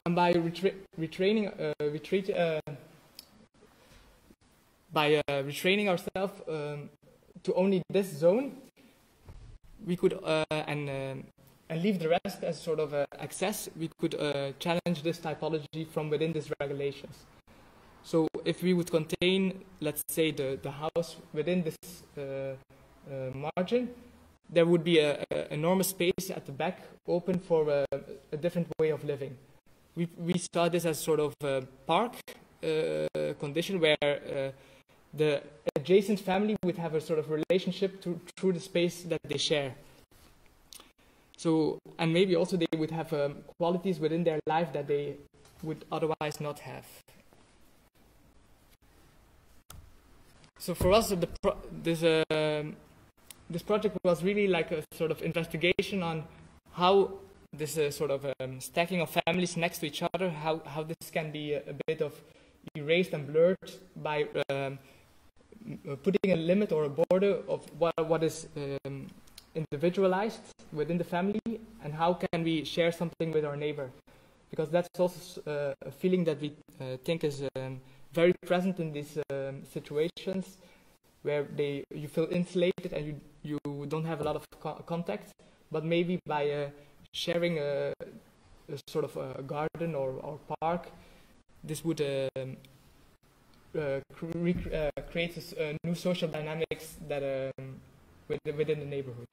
And by retra retraining, uh, retreat, by retraining ourselves um, to only this zone, we could and and leave the rest as sort of access, we could uh, challenge this typology from within these regulations. So if we would contain, let's say, the, the house within this uh, uh, margin, there would be an enormous space at the back open for a, a, different way of living. We, we saw this as sort of a park uh, condition where uh, the adjacent family would have a sort of relationship to, through the space that they share. So, and maybe also they would have um, qualities within their life that they would otherwise not have. So for us, the pro- a um, this project was really like a sort of investigation on how this uh, sort of um, stacking of families next to each other, how, how this can be a, a bit of erased and blurred by um, putting a limit or a border of what, what is um, individualized within the family and how can we share something with our neighbor. because that's also uh, a feeling that we uh, think is um, very present in these um, situations where they you feel insulated and you you don't have a lot of co contact, but maybe by uh, sharing a, a, sort of a garden or, or park, this would uh, uh, create a, new social dynamics that um, within the neighborhood.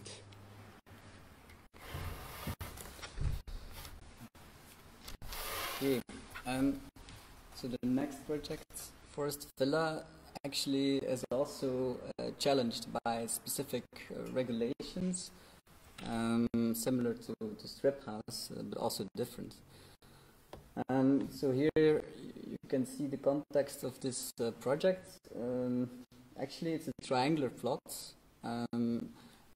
Okay. Um, so the next project, Forest Villa, actually is also uh, challenged by specific uh, regulations, um, similar to, to Strip House, uh, but also different. Um, so here you can see the context of this uh, project. Um, actually, it's a triangular plot, um,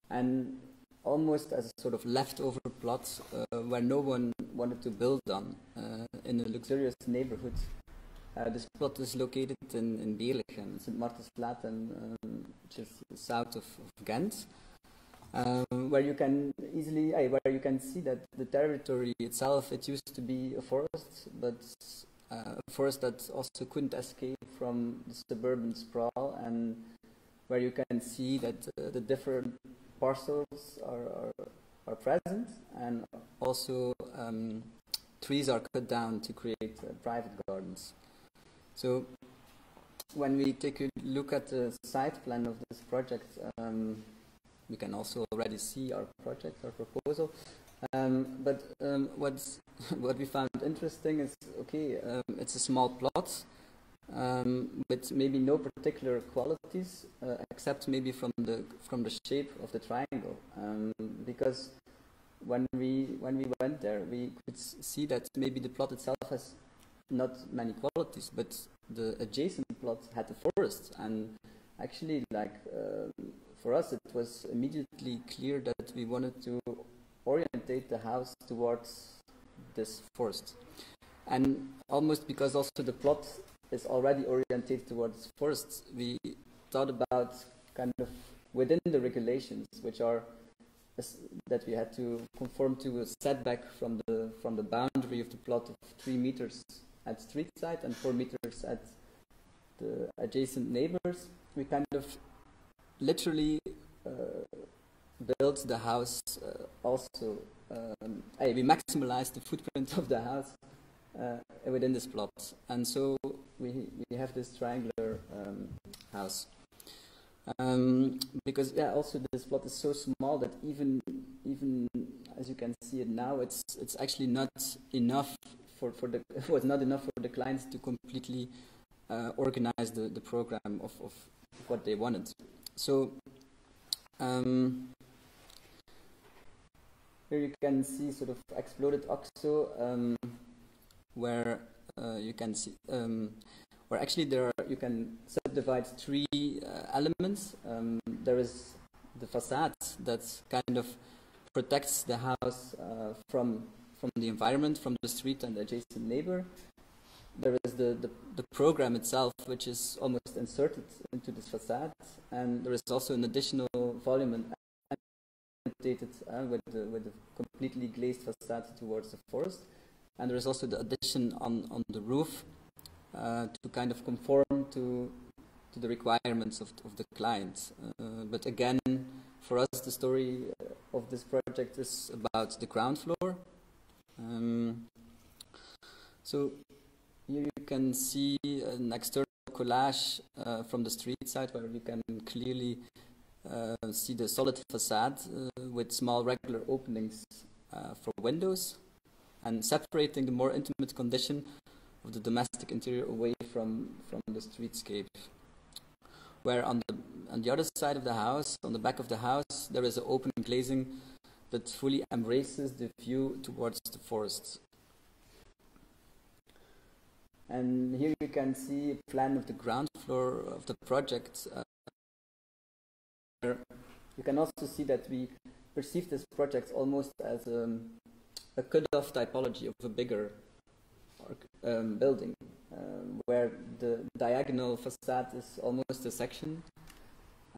and almost as a sort of leftover plot uh, where no one wanted to build on uh, in a luxurious neighborhood. Uh, this plot is located in, in Beerlegem, St. Martens-Latem, um, which is south of, of Ghent, um, where you can easily, where you can see that the territory itself, it used to be a forest, but uh, a forest that also couldn't escape from the suburban sprawl, and where you can see that uh, the different parcels are, are, are present and also um, trees are cut down to create uh, private gardens. So when we take a look at the site plan of this project, um, we can also already see our project, our proposal. Um, but um, what's, what we found interesting is, okay, um, it's a small plot, um, with maybe no particular qualities uh, except maybe from the from the shape of the triangle um, because when we when we went there we could see that maybe the plot itself has not many qualities but the adjacent plot had a forest and actually like uh, for us it was immediately clear that we wanted to orientate the house towards this forest and almost because also the plot is already oriented towards forests, we thought about kind of within the regulations, which are that we had to conform to a setback from the from the boundary of the plot of three meters at street side and four meters at the adjacent neighbors. We kind of literally uh, built the house uh, also. Um, we maximized the footprint of the house uh, within this plot. And so we, we have this triangular um, house. Um, because yeah, also this plot is so small that even even as you can see it now, it's it's actually not enough for for the was not enough for the clients to completely uh, organize the the program of of what they wanted. So. Um, here you can see sort of exploded axo um, where uh, you can see um, where actually there are, you can subdivide three uh, elements. Um, there is the facade that kind of protects the house uh, from from the environment, from the street and the adjacent neighbor. There is the, the, the, program itself, which is almost inserted into this facade, and there is also an additional volume and uh, with the, with the completely glazed facade towards the forest. And there is also the addition on, on the roof uh, to kind of conform to, to the requirements of, of the client. Uh, but again, for us, the story of this project is about the ground floor. Um, so here you can see an external collage uh, from the street side where we can clearly uh, see the solid facade uh, with small regular openings uh, for windows and separating the more intimate condition of the domestic interior away from, from the streetscape. Where on the, on the other side of the house, on the back of the house, there is an open glazing that fully embraces the view towards the forest. And here you can see a plan of the ground floor of the project. Uh, you can also see that we perceive this project almost as a, um, a cut-off typology of a bigger um, building, um, where the diagonal facade is almost a section,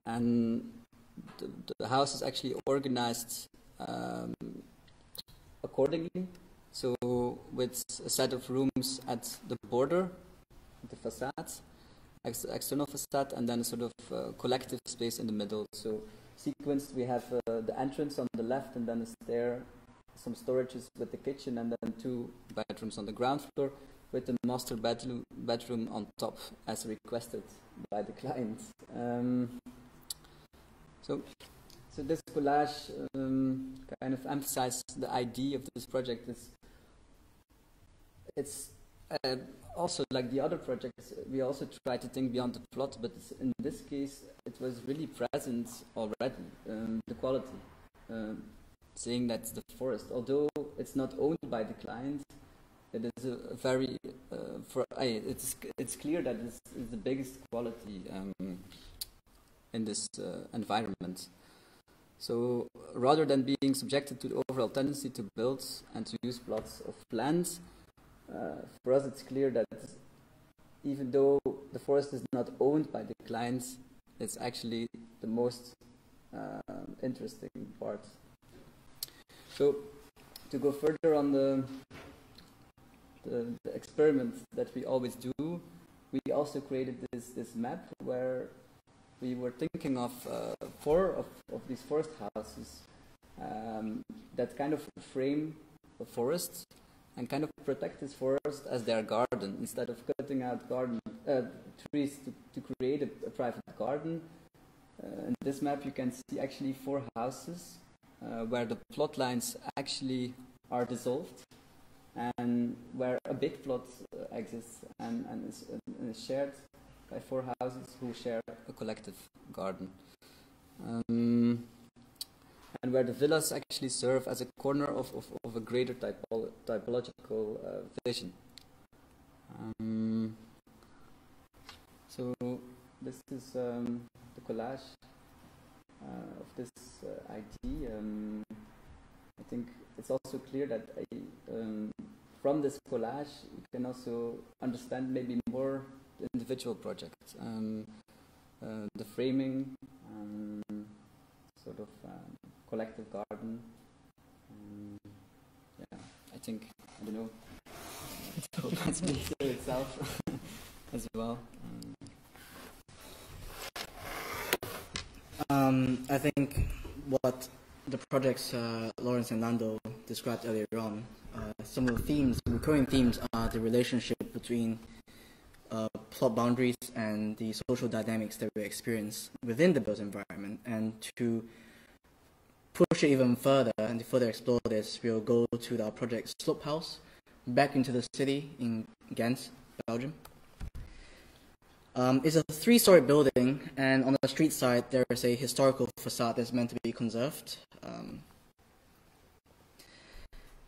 and the, the house is actually organized um, accordingly. So with a set of rooms at the border, the facade, ex external facade, and then a sort of uh, collective space in the middle. So sequenced, we have uh, the entrance on the left, and then a stair, some storages with the kitchen, and then two bedrooms on the ground floor, with the master bedroom, bedroom on top, as requested by the client. Um, so, so this collage um, kind of emphasizes the idea of this project. Is it's uh, also like the other projects, we also try to think beyond the plot, but in this case, it was really present already, um, the quality. Um, saying that the forest, although it's not owned by the client, it is a, very, uh, for, uh, it's, it's clear that it's, it's the biggest quality um, in this uh, environment. So rather than being subjected to the overall tendency to build and to use plots of land, uh, for us it's clear that even though the forest is not owned by the clients, it's actually the most uh, interesting part. So to go further on the, the, the experiment that we always do, we also created this, this map where we were thinking of uh, four of, of these forest houses um, that kind of frame the forest and kind of protect this forest as their garden instead of cutting out garden uh, trees to, to create a, a private garden. Uh, in this map you can see actually four houses uh, where the plot lines actually are dissolved and where a big plot uh, exists and, and is, and, is, shared by four houses who share a collective garden. Um, and where the villas actually serve as a corner of, of, of a greater typolo typological uh, vision. Um, so this is um, the collage uh, of this uh, idea. Um, I think it's also clear that I, um, from this collage you can also understand maybe more individual projects, um, uh, the framing, um, sort of collective garden. Um, yeah, I think, I don't know, that speaks to itself as well. Um, um, I think what the projects uh, Lawrence and Nando described earlier on, uh, some of the themes, recurring themes are the relationship between uh, plot boundaries and the social dynamics that we experience within the built environment. And to push it even further and to further explore this, we'll go to our project Slope House, back into the city in Ghent, Belgium. Um, it's a three-story building, and on the street side there is a historical facade that's meant to be conserved. Um,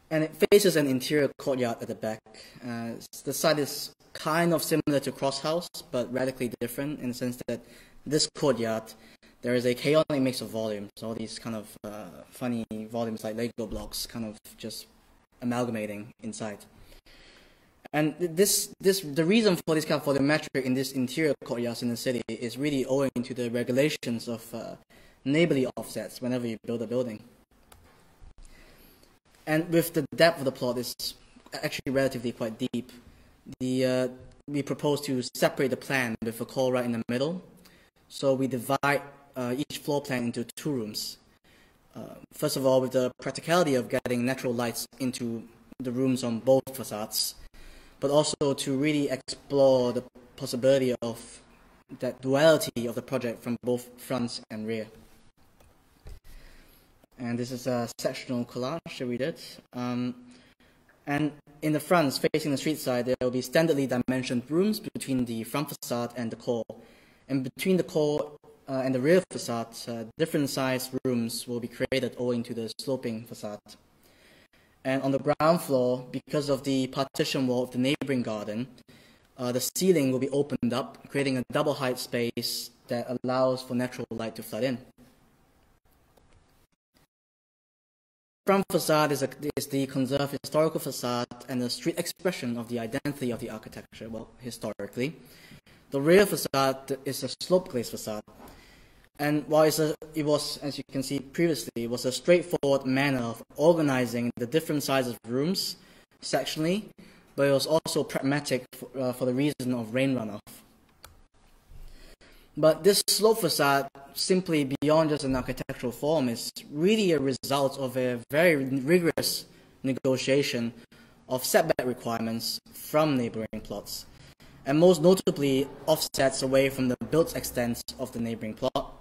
and it faces an interior courtyard at the back. Uh, the site is kind of similar to Cross House, but radically different in the sense that this courtyard there is a chaotic mix of volumes, all these kind of uh, funny volumes like Lego blocks kind of just amalgamating inside. And this, this, the reason for this kind of volumetric in this interior courtyards in the city is really owing to the regulations of uh, neighborly offsets whenever you build a building. And with the depth of the plot is actually relatively quite deep, the, uh, we propose to separate the plan with a core right in the middle. So we divide uh, each floor plan into two rooms. Uh, first of all, with the practicality of getting natural lights into the rooms on both facades, but also to really explore the possibility of that duality of the project from both fronts and rear. And this is a sectional collage that we did. Um, and in the fronts, facing the street side, there will be standardly dimensioned rooms between the front facade and the core. And between the core uh, and the rear facade, uh, different sized rooms will be created owing to the sloping facade. And on the ground floor, because of the partition wall of the neighboring garden, uh, the ceiling will be opened up, creating a double height space that allows for natural light to flood in. Front facade is, a, is, the conserved historical facade and the street expression of the identity of the architecture, well, historically. The rear facade is a slope glazed facade and while a, it was, as you can see previously, it was a straightforward manner of organizing the different sizes of rooms sectionally, but it was also pragmatic for, uh, for the reason of rain runoff. But this slope facade, simply beyond just an architectural form, is really a result of a very rigorous negotiation of setback requirements from neighboring plots, and most notably offsets away from the built extent of the neighboring plot,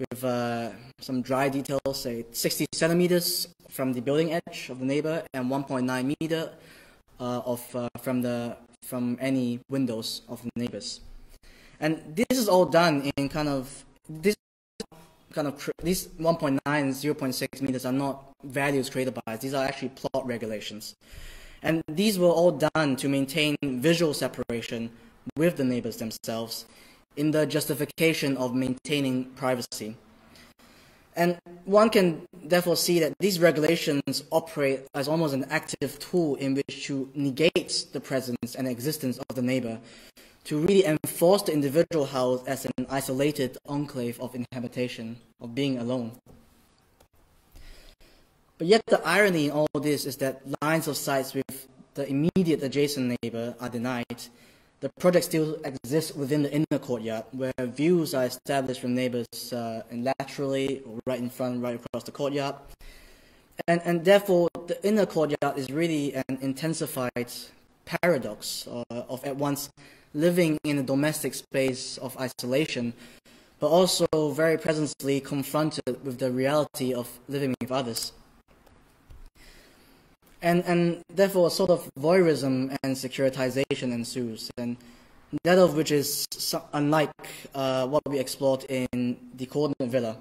with uh, some dry details, say 60 centimeters from the building edge of the neighbor and 1.9 meter uh, of, uh, from, the, from any windows of the neighbors. And this is all done in kind of this kind of these 1.9 and 0.6 meters are not values created by us. These are actually plot regulations. And these were all done to maintain visual separation with the neighbors themselves in the justification of maintaining privacy. And one can therefore see that these regulations operate as almost an active tool in which to negate the presence and existence of the neighbor to really enforce the individual house as an isolated enclave of inhabitation, of being alone. But yet the irony in all this is that lines of sight with the immediate adjacent neighbor are denied. The project still exists within the inner courtyard, where views are established from neighbors uh, laterally, or right in front, right across the courtyard. And, and therefore, the inner courtyard is really an intensified paradox uh, of at once living in a domestic space of isolation, but also very presently confronted with the reality of living with others. And, and therefore, a sort of voyeurism and securitization ensues, and that of which is unlike uh, what we explored in the coordinate villa.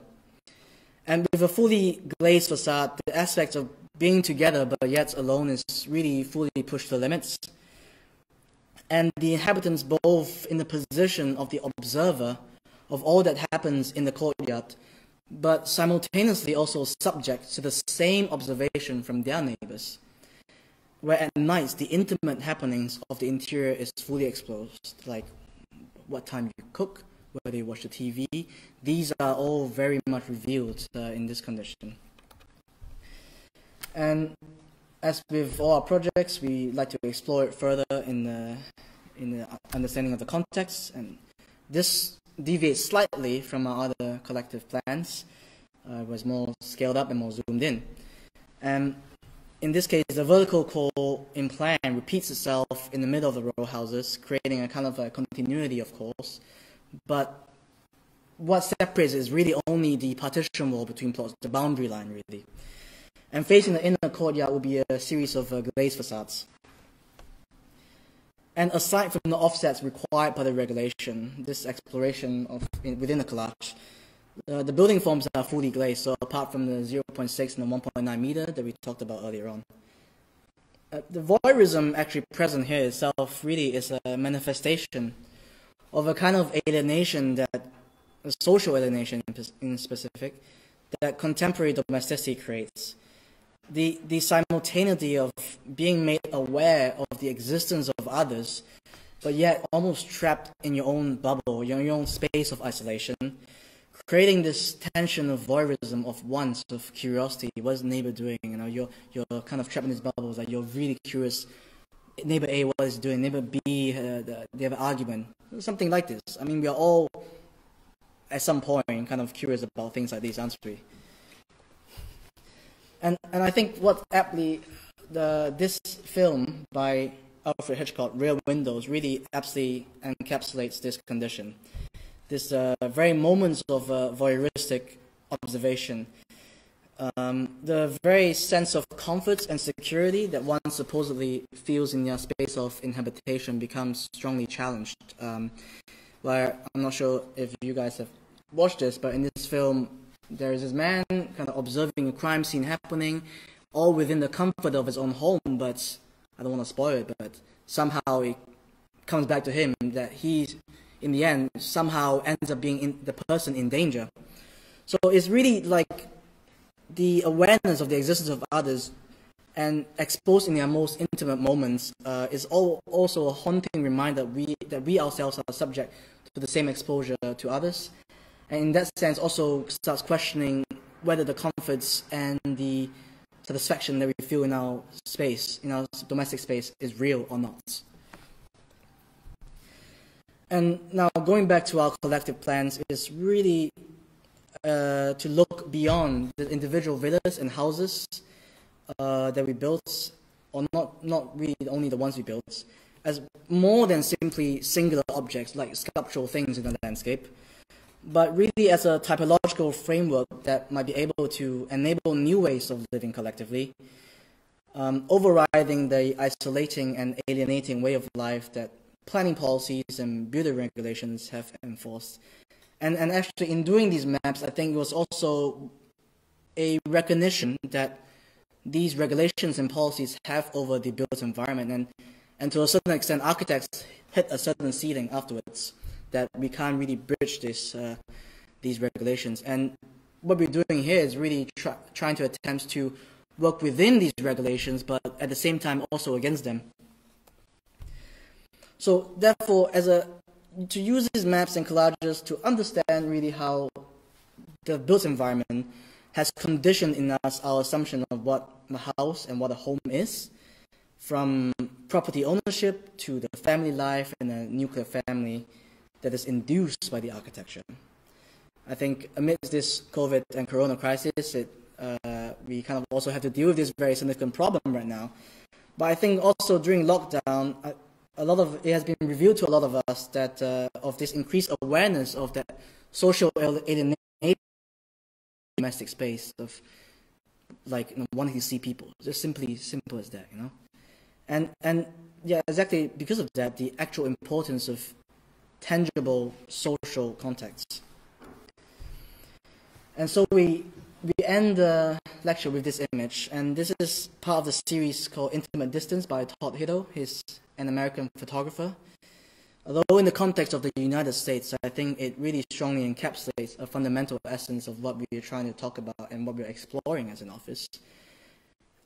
And with a fully glazed facade, the aspect of being together but yet alone is really fully pushed to the limits and the inhabitants both in the position of the observer of all that happens in the courtyard, but simultaneously also subject to the same observation from their neighbors. Where at night the intimate happenings of the interior is fully exposed, like what time you cook, whether you watch the TV, these are all very much revealed uh, in this condition. And as with all our projects, we like to explore it further in the, in the understanding of the context. And this deviates slightly from our other collective plans, uh, was more scaled up and more zoomed in. And in this case, the vertical core in plan repeats itself in the middle of the row houses, creating a kind of a continuity, of course. But what separates is really only the partition wall between plots, the boundary line, really. And facing the inner courtyard will be a series of uh, glazed facades. And aside from the offsets required by the regulation, this exploration of in, within the collage, uh, the building forms are fully glazed, so apart from the 0.6 and the 1.9 meter that we talked about earlier on. Uh, the voyeurism actually present here itself really is a manifestation of a kind of alienation that, a social alienation in, in specific, that contemporary domesticity creates the, the simultaneity of being made aware of the existence of others, but yet almost trapped in your own bubble, your, your own space of isolation, creating this tension of voyeurism of wants, of curiosity. What's neighbor doing? You know, you're, you're kind of trapped in this bubble, like you're really curious. Neighbor A, what is doing? Neighbor B, uh, they have an argument. Something like this. I mean, we are all, at some point, kind of curious about things like these, aren't we? And, and I think what aptly the, this film by Alfred Hitchcock, Rear Windows, really aptly encapsulates this condition. This uh, very moments of uh, voyeuristic observation. Um, the very sense of comfort and security that one supposedly feels in their space of inhabitation becomes strongly challenged. Um, where I'm not sure if you guys have watched this, but in this film, there is this man kind of observing a crime scene happening, all within the comfort of his own home, but I don't want to spoil it, but somehow it comes back to him that he, in the end, somehow ends up being in, the person in danger. So it's really like the awareness of the existence of others and exposed in their most intimate moments uh, is all, also a haunting reminder that we, that we ourselves are subject to the same exposure to others and in that sense also starts questioning whether the comforts and the satisfaction that we feel in our space, in our domestic space, is real or not. And now going back to our collective plans is really uh, to look beyond the individual villas and houses uh, that we built, or not, not really only the ones we built, as more than simply singular objects like sculptural things in the landscape, but really as a typological framework that might be able to enable new ways of living collectively, um, overriding the isolating and alienating way of life that planning policies and building regulations have enforced. And, and actually, in doing these maps, I think it was also a recognition that these regulations and policies have over the built environment. And, and to a certain extent, architects hit a certain ceiling afterwards that we can't really bridge this, uh, these regulations. And what we're doing here is really try, trying to attempt to work within these regulations, but at the same time also against them. So therefore, as a to use these maps and collages to understand really how the built environment has conditioned in us our assumption of what a house and what a home is, from property ownership to the family life and the nuclear family that is induced by the architecture. I think amidst this COVID and Corona crisis, it, uh, we kind of also have to deal with this very significant problem right now. But I think also during lockdown, a lot of it has been revealed to a lot of us that uh, of this increased awareness of that social alienation in the domestic space of like you know, wanting to see people. Just simply simple as that you know? And and yeah exactly because of that the actual importance of tangible social contacts. And so we we end the lecture with this image and this is part of the series called intimate distance by Todd Hido He's an American photographer. Although in the context of the United States, I think it really strongly encapsulates a fundamental essence of what we're trying to talk about and what we're exploring as an office.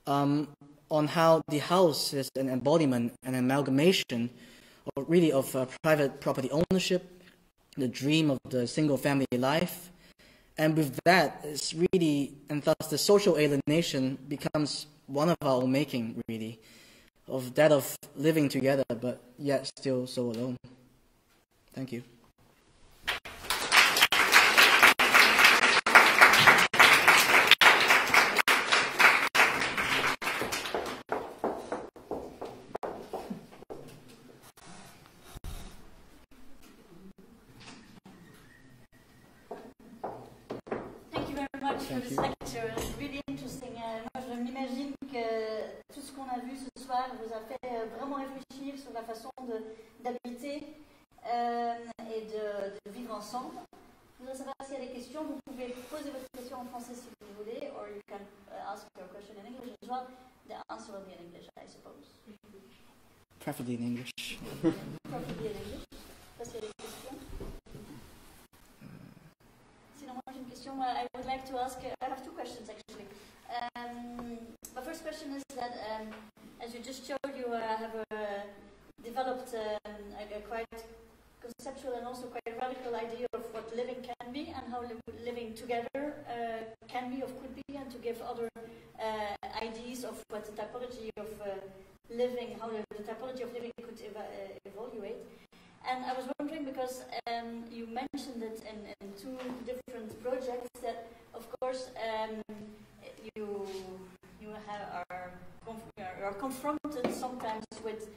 Um, on how the house is an embodiment, an amalgamation, or really of uh, private property ownership, the dream of the single family life. And with that, it's really, and thus the social alienation becomes one of our making, really of that of living together but yet still so alone. Thank you. Thank you very much for this lecture. It's really interesting. Uh, moi, je m'imagine que tout ce qu'on a vu ce soir vous a fait euh, vraiment réfléchir sur la façon d'habiter euh, et de, de, vivre ensemble. Je voudrais savoir s'il y a des questions. Vous pouvez poser votre question en français si vous voulez, or you can uh, ask your question in English as well. The answer will be in English, I suppose. Preferably in English. Preferably in English. Parce qu'il y a des questions. Sinon, moi j'ai une question. I would like to ask. I have two questions actually. Um, my first question is that, um, as you just showed, you uh, have uh, developed um, a, a, quite conceptual and also quite radical idea of what living can be and how li living together uh, can be or could be, and to give other uh, ideas of what the typology of uh, how the, the, typology of living could ev uh, evaluate. And I was wondering because um, you mentioned it in, in, two different projects that, of course, um, you you have, are, are confronted sometimes with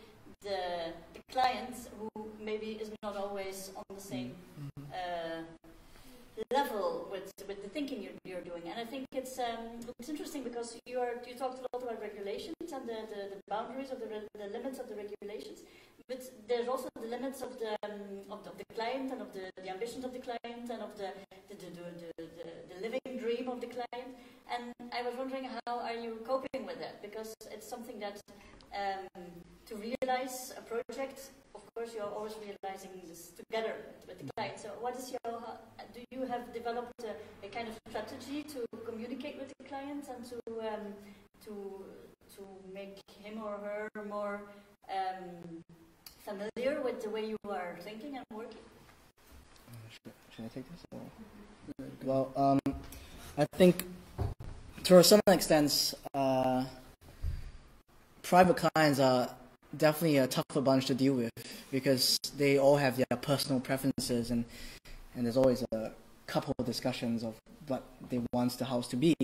the, the clients who maybe is not always on the same mm-hmm. uh, level with with the thinking you're, you're doing. And I think it's um, it's interesting because you are you talked a lot about regulations and the, the, the boundaries of the, the limits of the regulations. But there's also the limits of the, um, of the, of the client and of the, the ambitions of the client and of the, the, the, the, the, the living dream of the client. And I was wondering how are you coping with that? Because it's something that um, to realize a project, of course, you're always realizing this together with the client. So, what is your? Do you have developed a, a kind of strategy to communicate with the client and to um, to to make him or her more um, familiar with the way you are thinking and working? should, should, I take this? Or? Well, um, I think to some extent, uh, uh, private clients are definitely a tougher bunch to deal with because they all have their personal preferences and and there's always a couple of discussions of what they want the house to be.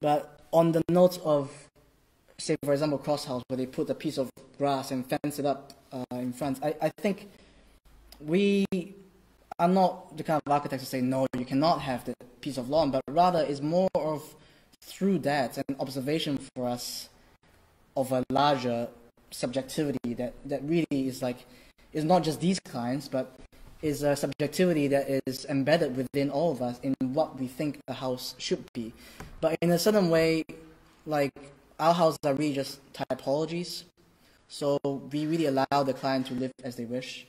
But on the note of, say, for example, cross house, where they put a piece of grass and fence it up uh, in front, I, I think we are not the kind of architects to say, no, you cannot have the piece of lawn, but rather it's more of through that an observation for us of a larger subjectivity that, that really is like, is not just these clients, but is a subjectivity that is embedded within all of us in what we think a house should be. But in a certain way, like our houses are really just typologies. So we really allow the client to live as they wish.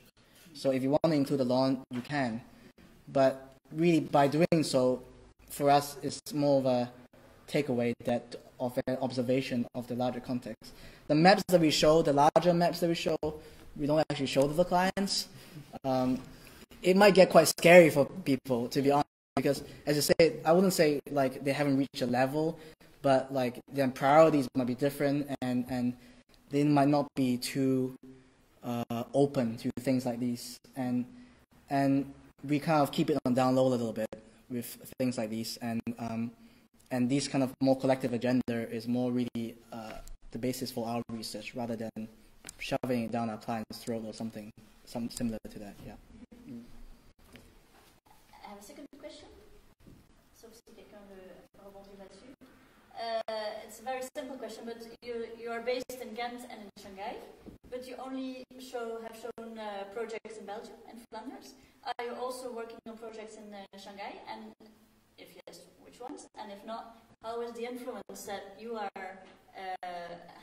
So if you want to include a lawn, you can. But really by doing so, for us, it's more of a takeaway that of an observation of the larger context. The maps that we show, the larger maps that we show, we don't actually show to the clients. Um, it might get quite scary for people, to be honest, because as I say, I wouldn't say like they haven't reached a level, but like their priorities might be different, and and they might not be too uh, open to things like these, and and we kind of keep it on down low a little bit with things like these, and um, and this kind of more collective agenda is more really uh, the basis for our research rather than shoving it down our client's throat or something, some similar to that. Yeah. I have a second question. Sauf si quelqu'un veut rebondir là-dessus. Uh, it's a very simple question, but you, you are based in Ghent and in Shanghai, but you only show, have shown uh, projects in Belgium and Flanders. Are you also working on projects in uh, Shanghai? And if yes, which ones? And if not, how is the influence that you are uh,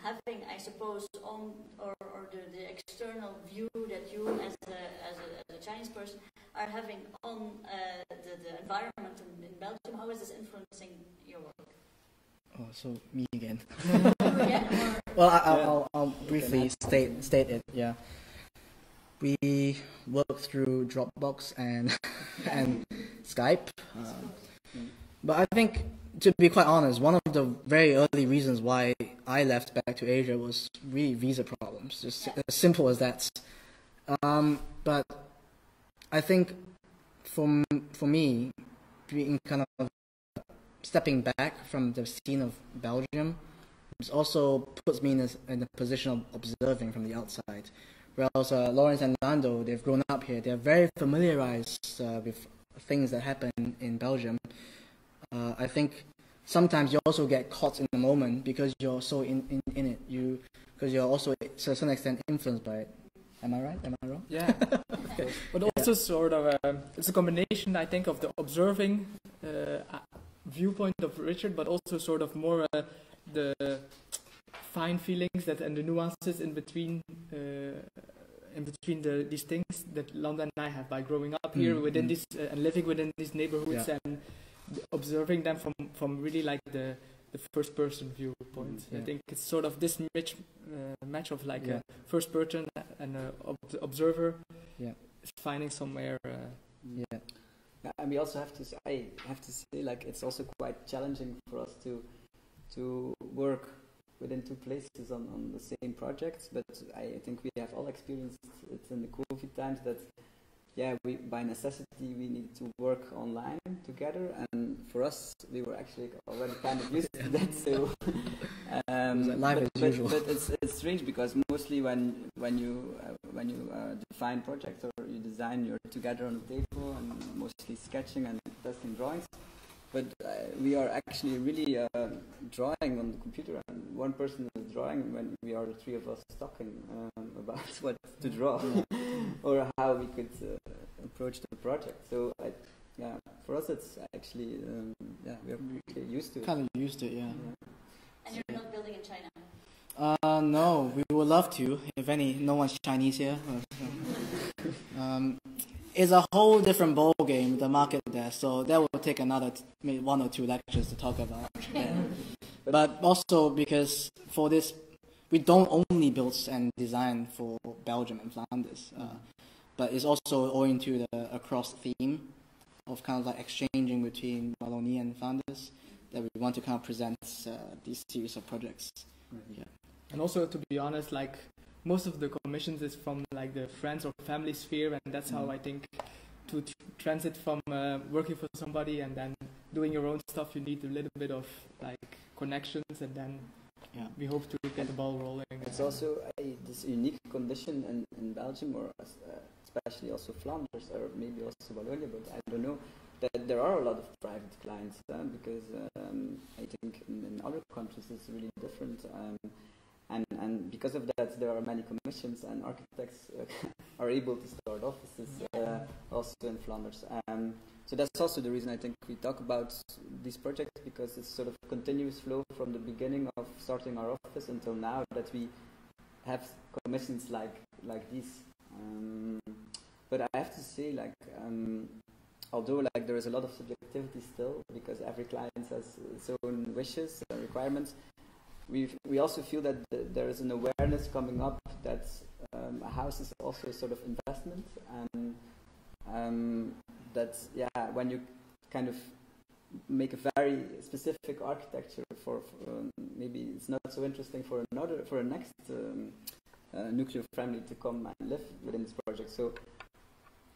having, I suppose, on or, or the, the, external view that you, as a, as a, as a Chinese person, are having on uh, the, the environment in, in Belgium? How is this influencing your work? Oh, so me again. again well, I, will I'll briefly state state it. Yeah, we work through Dropbox and and Skype, uh, but I think to be quite honest, one of the very early reasons why I left back to Asia was really visa problems, just as simple as that. Um, but I think for for me, being kind of stepping back from the scene of Belgium it also puts me in a, in a position of observing from the outside. Whereas uh, Lawrence and Lando, they've grown up here. They're very familiarized uh, with things that happen in Belgium. Uh, I think sometimes you also get caught in the moment because you're so in, in, in it. You because you're also to a certain extent influenced by it. Am I right? Am I wrong? Yeah. okay. But also yeah. sort of a, um, it's a combination, I think, of the observing uh, viewpoint of Richard, but also sort of more uh, the fine feelings that and the nuances in between. Uh, in between the, these things that Landa and I have by growing up here mm, within mm. this uh, and living within these neighborhoods yeah. and observing them from, from really like the, the first person viewpoint. Yeah. I think it's sort of this match, uh, match of like yeah. a first person and an ob observer yeah. finding somewhere. Uh, yeah. And we also have to say, I have to say, like it's also quite challenging for us to to work within two places on, on the same projects. But I think we have all experienced it in the COVID times that yeah, we, by necessity we need to work online together, and for us we were actually already kind of used to that. So, um, life but, as but, usual. But it's it's strange because mostly when when you uh, when you uh, define projects or you design, you're together on the table and mostly sketching and testing drawings. But uh, we are actually really uh, drawing on the computer, and one person is drawing when we are the three of us talking um, about what to draw or how we could uh, approach the project. So I, yeah, for us it's actually um, yeah we're really used to it. Kind of used to it, yeah. yeah. And you're not building in China. Uh, no, we would love to. If any, no one's Chinese here. um, it's a whole different ball game, the market there. So that will take another maybe one or two lectures to talk about. Yeah. but also because for this, we don't only build and design for Belgium and Flanders. Uh, but it's also owing to the across theme of kind of like exchanging between Wallonia and Flanders. that we want to kind of present uh, these series of projects. Yeah. And also, to be honest, like most of the commissions is from like the friends or family sphere, and that's how Mm. I think to transit from uh, working for somebody and then doing your own stuff, you need a little bit of like connections, and then Yeah. we hope to get the ball rolling. It's also a, this unique condition in, in Belgium, or uh, especially also Flanders, or maybe also Wallonia, but I don't know, that there are a lot of private clients, uh, because um, I think in, in other countries it's really different. Um, and, and because of that, there are many commissions, and architects uh, are able to start offices uh, also in Flanders. Um, so that's also the reason I think we talk about these projects because it's sort of continuous flow from the beginning of starting our office until now that we have commissions like like these. Um, but I have to say, like, um, although like there is a lot of subjectivity still because every client has its own wishes and requirements, we we also feel that th- there is an awareness coming up that um, a house is also a sort of investment and um, that yeah when you kind of make a very specific architecture for, for um, maybe it's not so interesting for another for a next um, uh, nuclear family to come and live within this project. So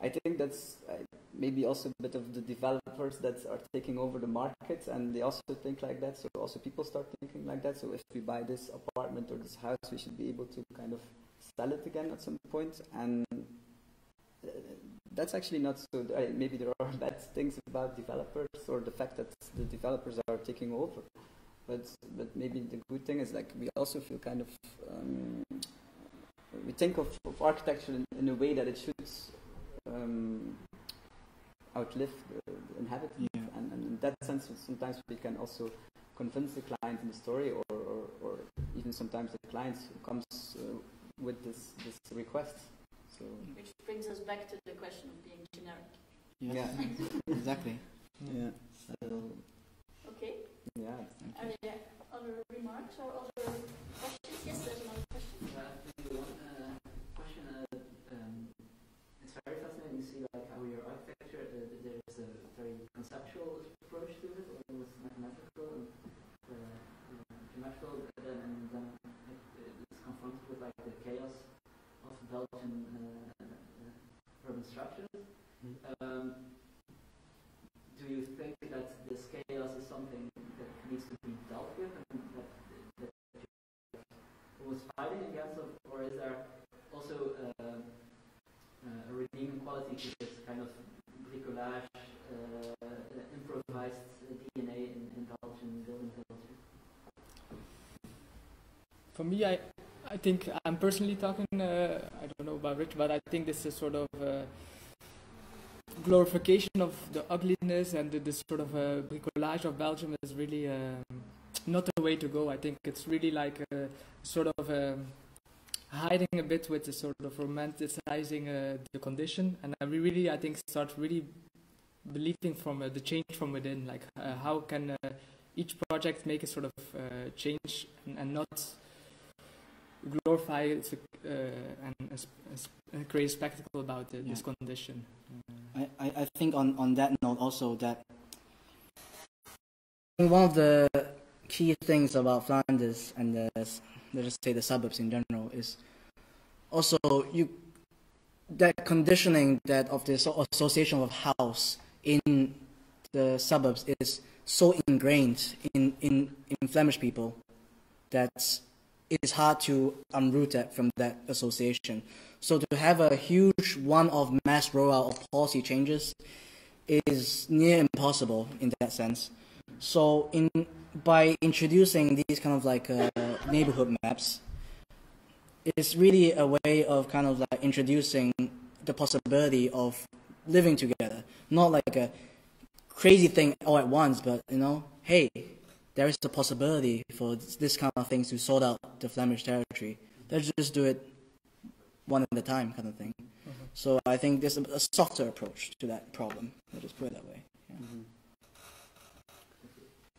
I think that's maybe also a bit of the developers that are taking over the market and they also think like that. So also people start thinking like that. So if we buy this apartment or this house we should be able to kind of sell it again at some point. And uh, that's actually not so uh, maybe there are bad things about developers or the fact that the developers are taking over. But but maybe the good thing is like we also feel kind of um, we think of, of architecture in, in a way that it should um, outlive the, the inhabitant Yeah. and, and in that sense sometimes we can also convince the client in the story or, or, or even sometimes the client comes uh, with this, this request so Which brings us back to the question of being generic. Yeah. exactly. yeah so Okay. yeah Are there other remarks or other questions? Yes, there's another question. maybe one uh, question. Uh, um, it's very fascinating to see like how your architecture uh, th- there is a very conceptual approach to it, almost mathematical and uh, uh, geometrical, but then and then it, it's confronted with like the chaos of Belgian uh, uh, urban structures. Um, do you think that this chaos is something that needs to be dealt with and that, that was fighting against, of, or is there also uh, uh, a redeeming quality to this kind of bricolage, uh, improvised DNA in, in Belgian building culture? For me, I, I think I'm personally talking. Uh, I don't know about Rich, but I think this is sort of glorification of the ugliness and the, this sort of uh, bricolage of Belgium is really um, not the way to go. I think it's really like a sort of um, hiding a bit with the sort of romanticizing uh, the condition, and I really, I think, start really believing from uh, the change from within. Like, uh, how can uh, each project make a sort of uh, change and, and not glorify it, uh, and uh, sp- sp- create a spectacle about the, this condition. I, I I think on, on that note also that one of the key things about Flanders and the, let's just say the suburbs in general is also you that conditioning that of the asso- association of house in the suburbs is so ingrained in, in, in Flemish people that it's hard to unroot that from that association. So to have a huge one-off mass rollout of policy changes is near impossible in that sense. So in by introducing these kind of like uh, neighborhood maps, it's really a way of kind of like introducing the possibility of living together, not like a crazy thing all at once, but you know, hey, there is a possibility for this, kind of things to sort out the Flemish territory. Let's just do it one at a time, kind of thing. Mm-hmm. So I think there's a, a softer approach to that problem. Let's just put it that way. Yeah. Mm-hmm.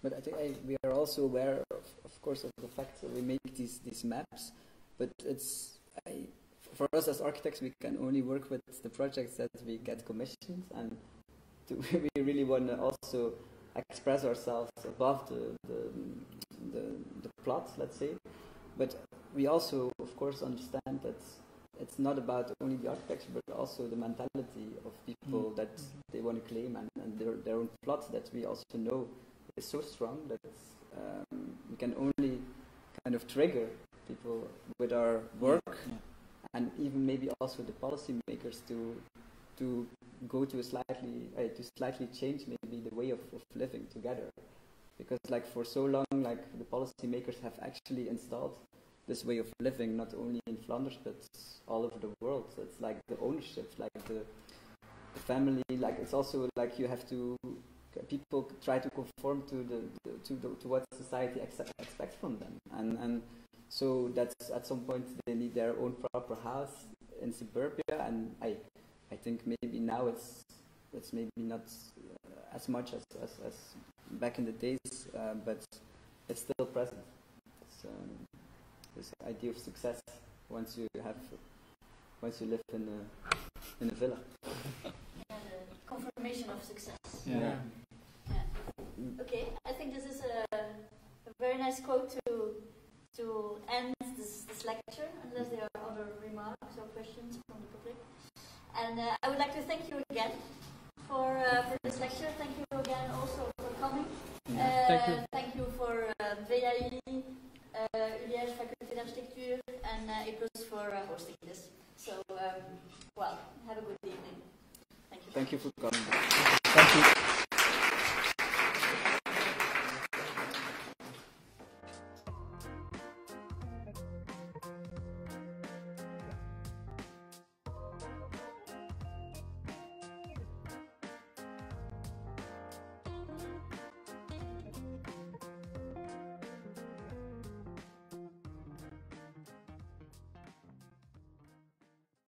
But I think I, we are also aware, of, of course, of the fact that we make these, these maps, but it's I, for us as architects, we can only work with the projects that we get commissioned, and to, we really want to also express ourselves above the, the, the, the plot, let's say. But we also, of course, understand that it's not about only the architecture, but also the mentality of people Mm. that they want to claim and, and their, their own plot that we also know is so strong that um, we can only kind of trigger people with our work Yeah. and even maybe also the policymakers to to go to a slightly uh, to slightly change maybe the way of, of living together. Because like for so long like the policymakers have actually installed this way of living not only in Flanders but all over the world. So it's like the ownership like the, the family like it's also like you have to people try to conform to the, the to the, to what society ex- expects from them. And and so that's at some point they need their own proper house in suburbia. And I I think maybe now it's it's maybe not uh, as much as, as, as back in the days uh, but it's still present it's, um, this idea of success once you have once you live in a in a villa And confirmation of success. Yeah. Okay, I think this is a, a very nice quote to to end this, this lecture, unless there are other remarks or questions from the public. And uh, I would like to thank you again for uh, for this lecture. Thank you again also for coming. Uh, Thank you. Thank you for uh, VAi, uh, Liège Faculté d'Architecture, and uh, A+ for uh, hosting this. So, um, well, have a good evening. Thank you. thank you for coming Thank you.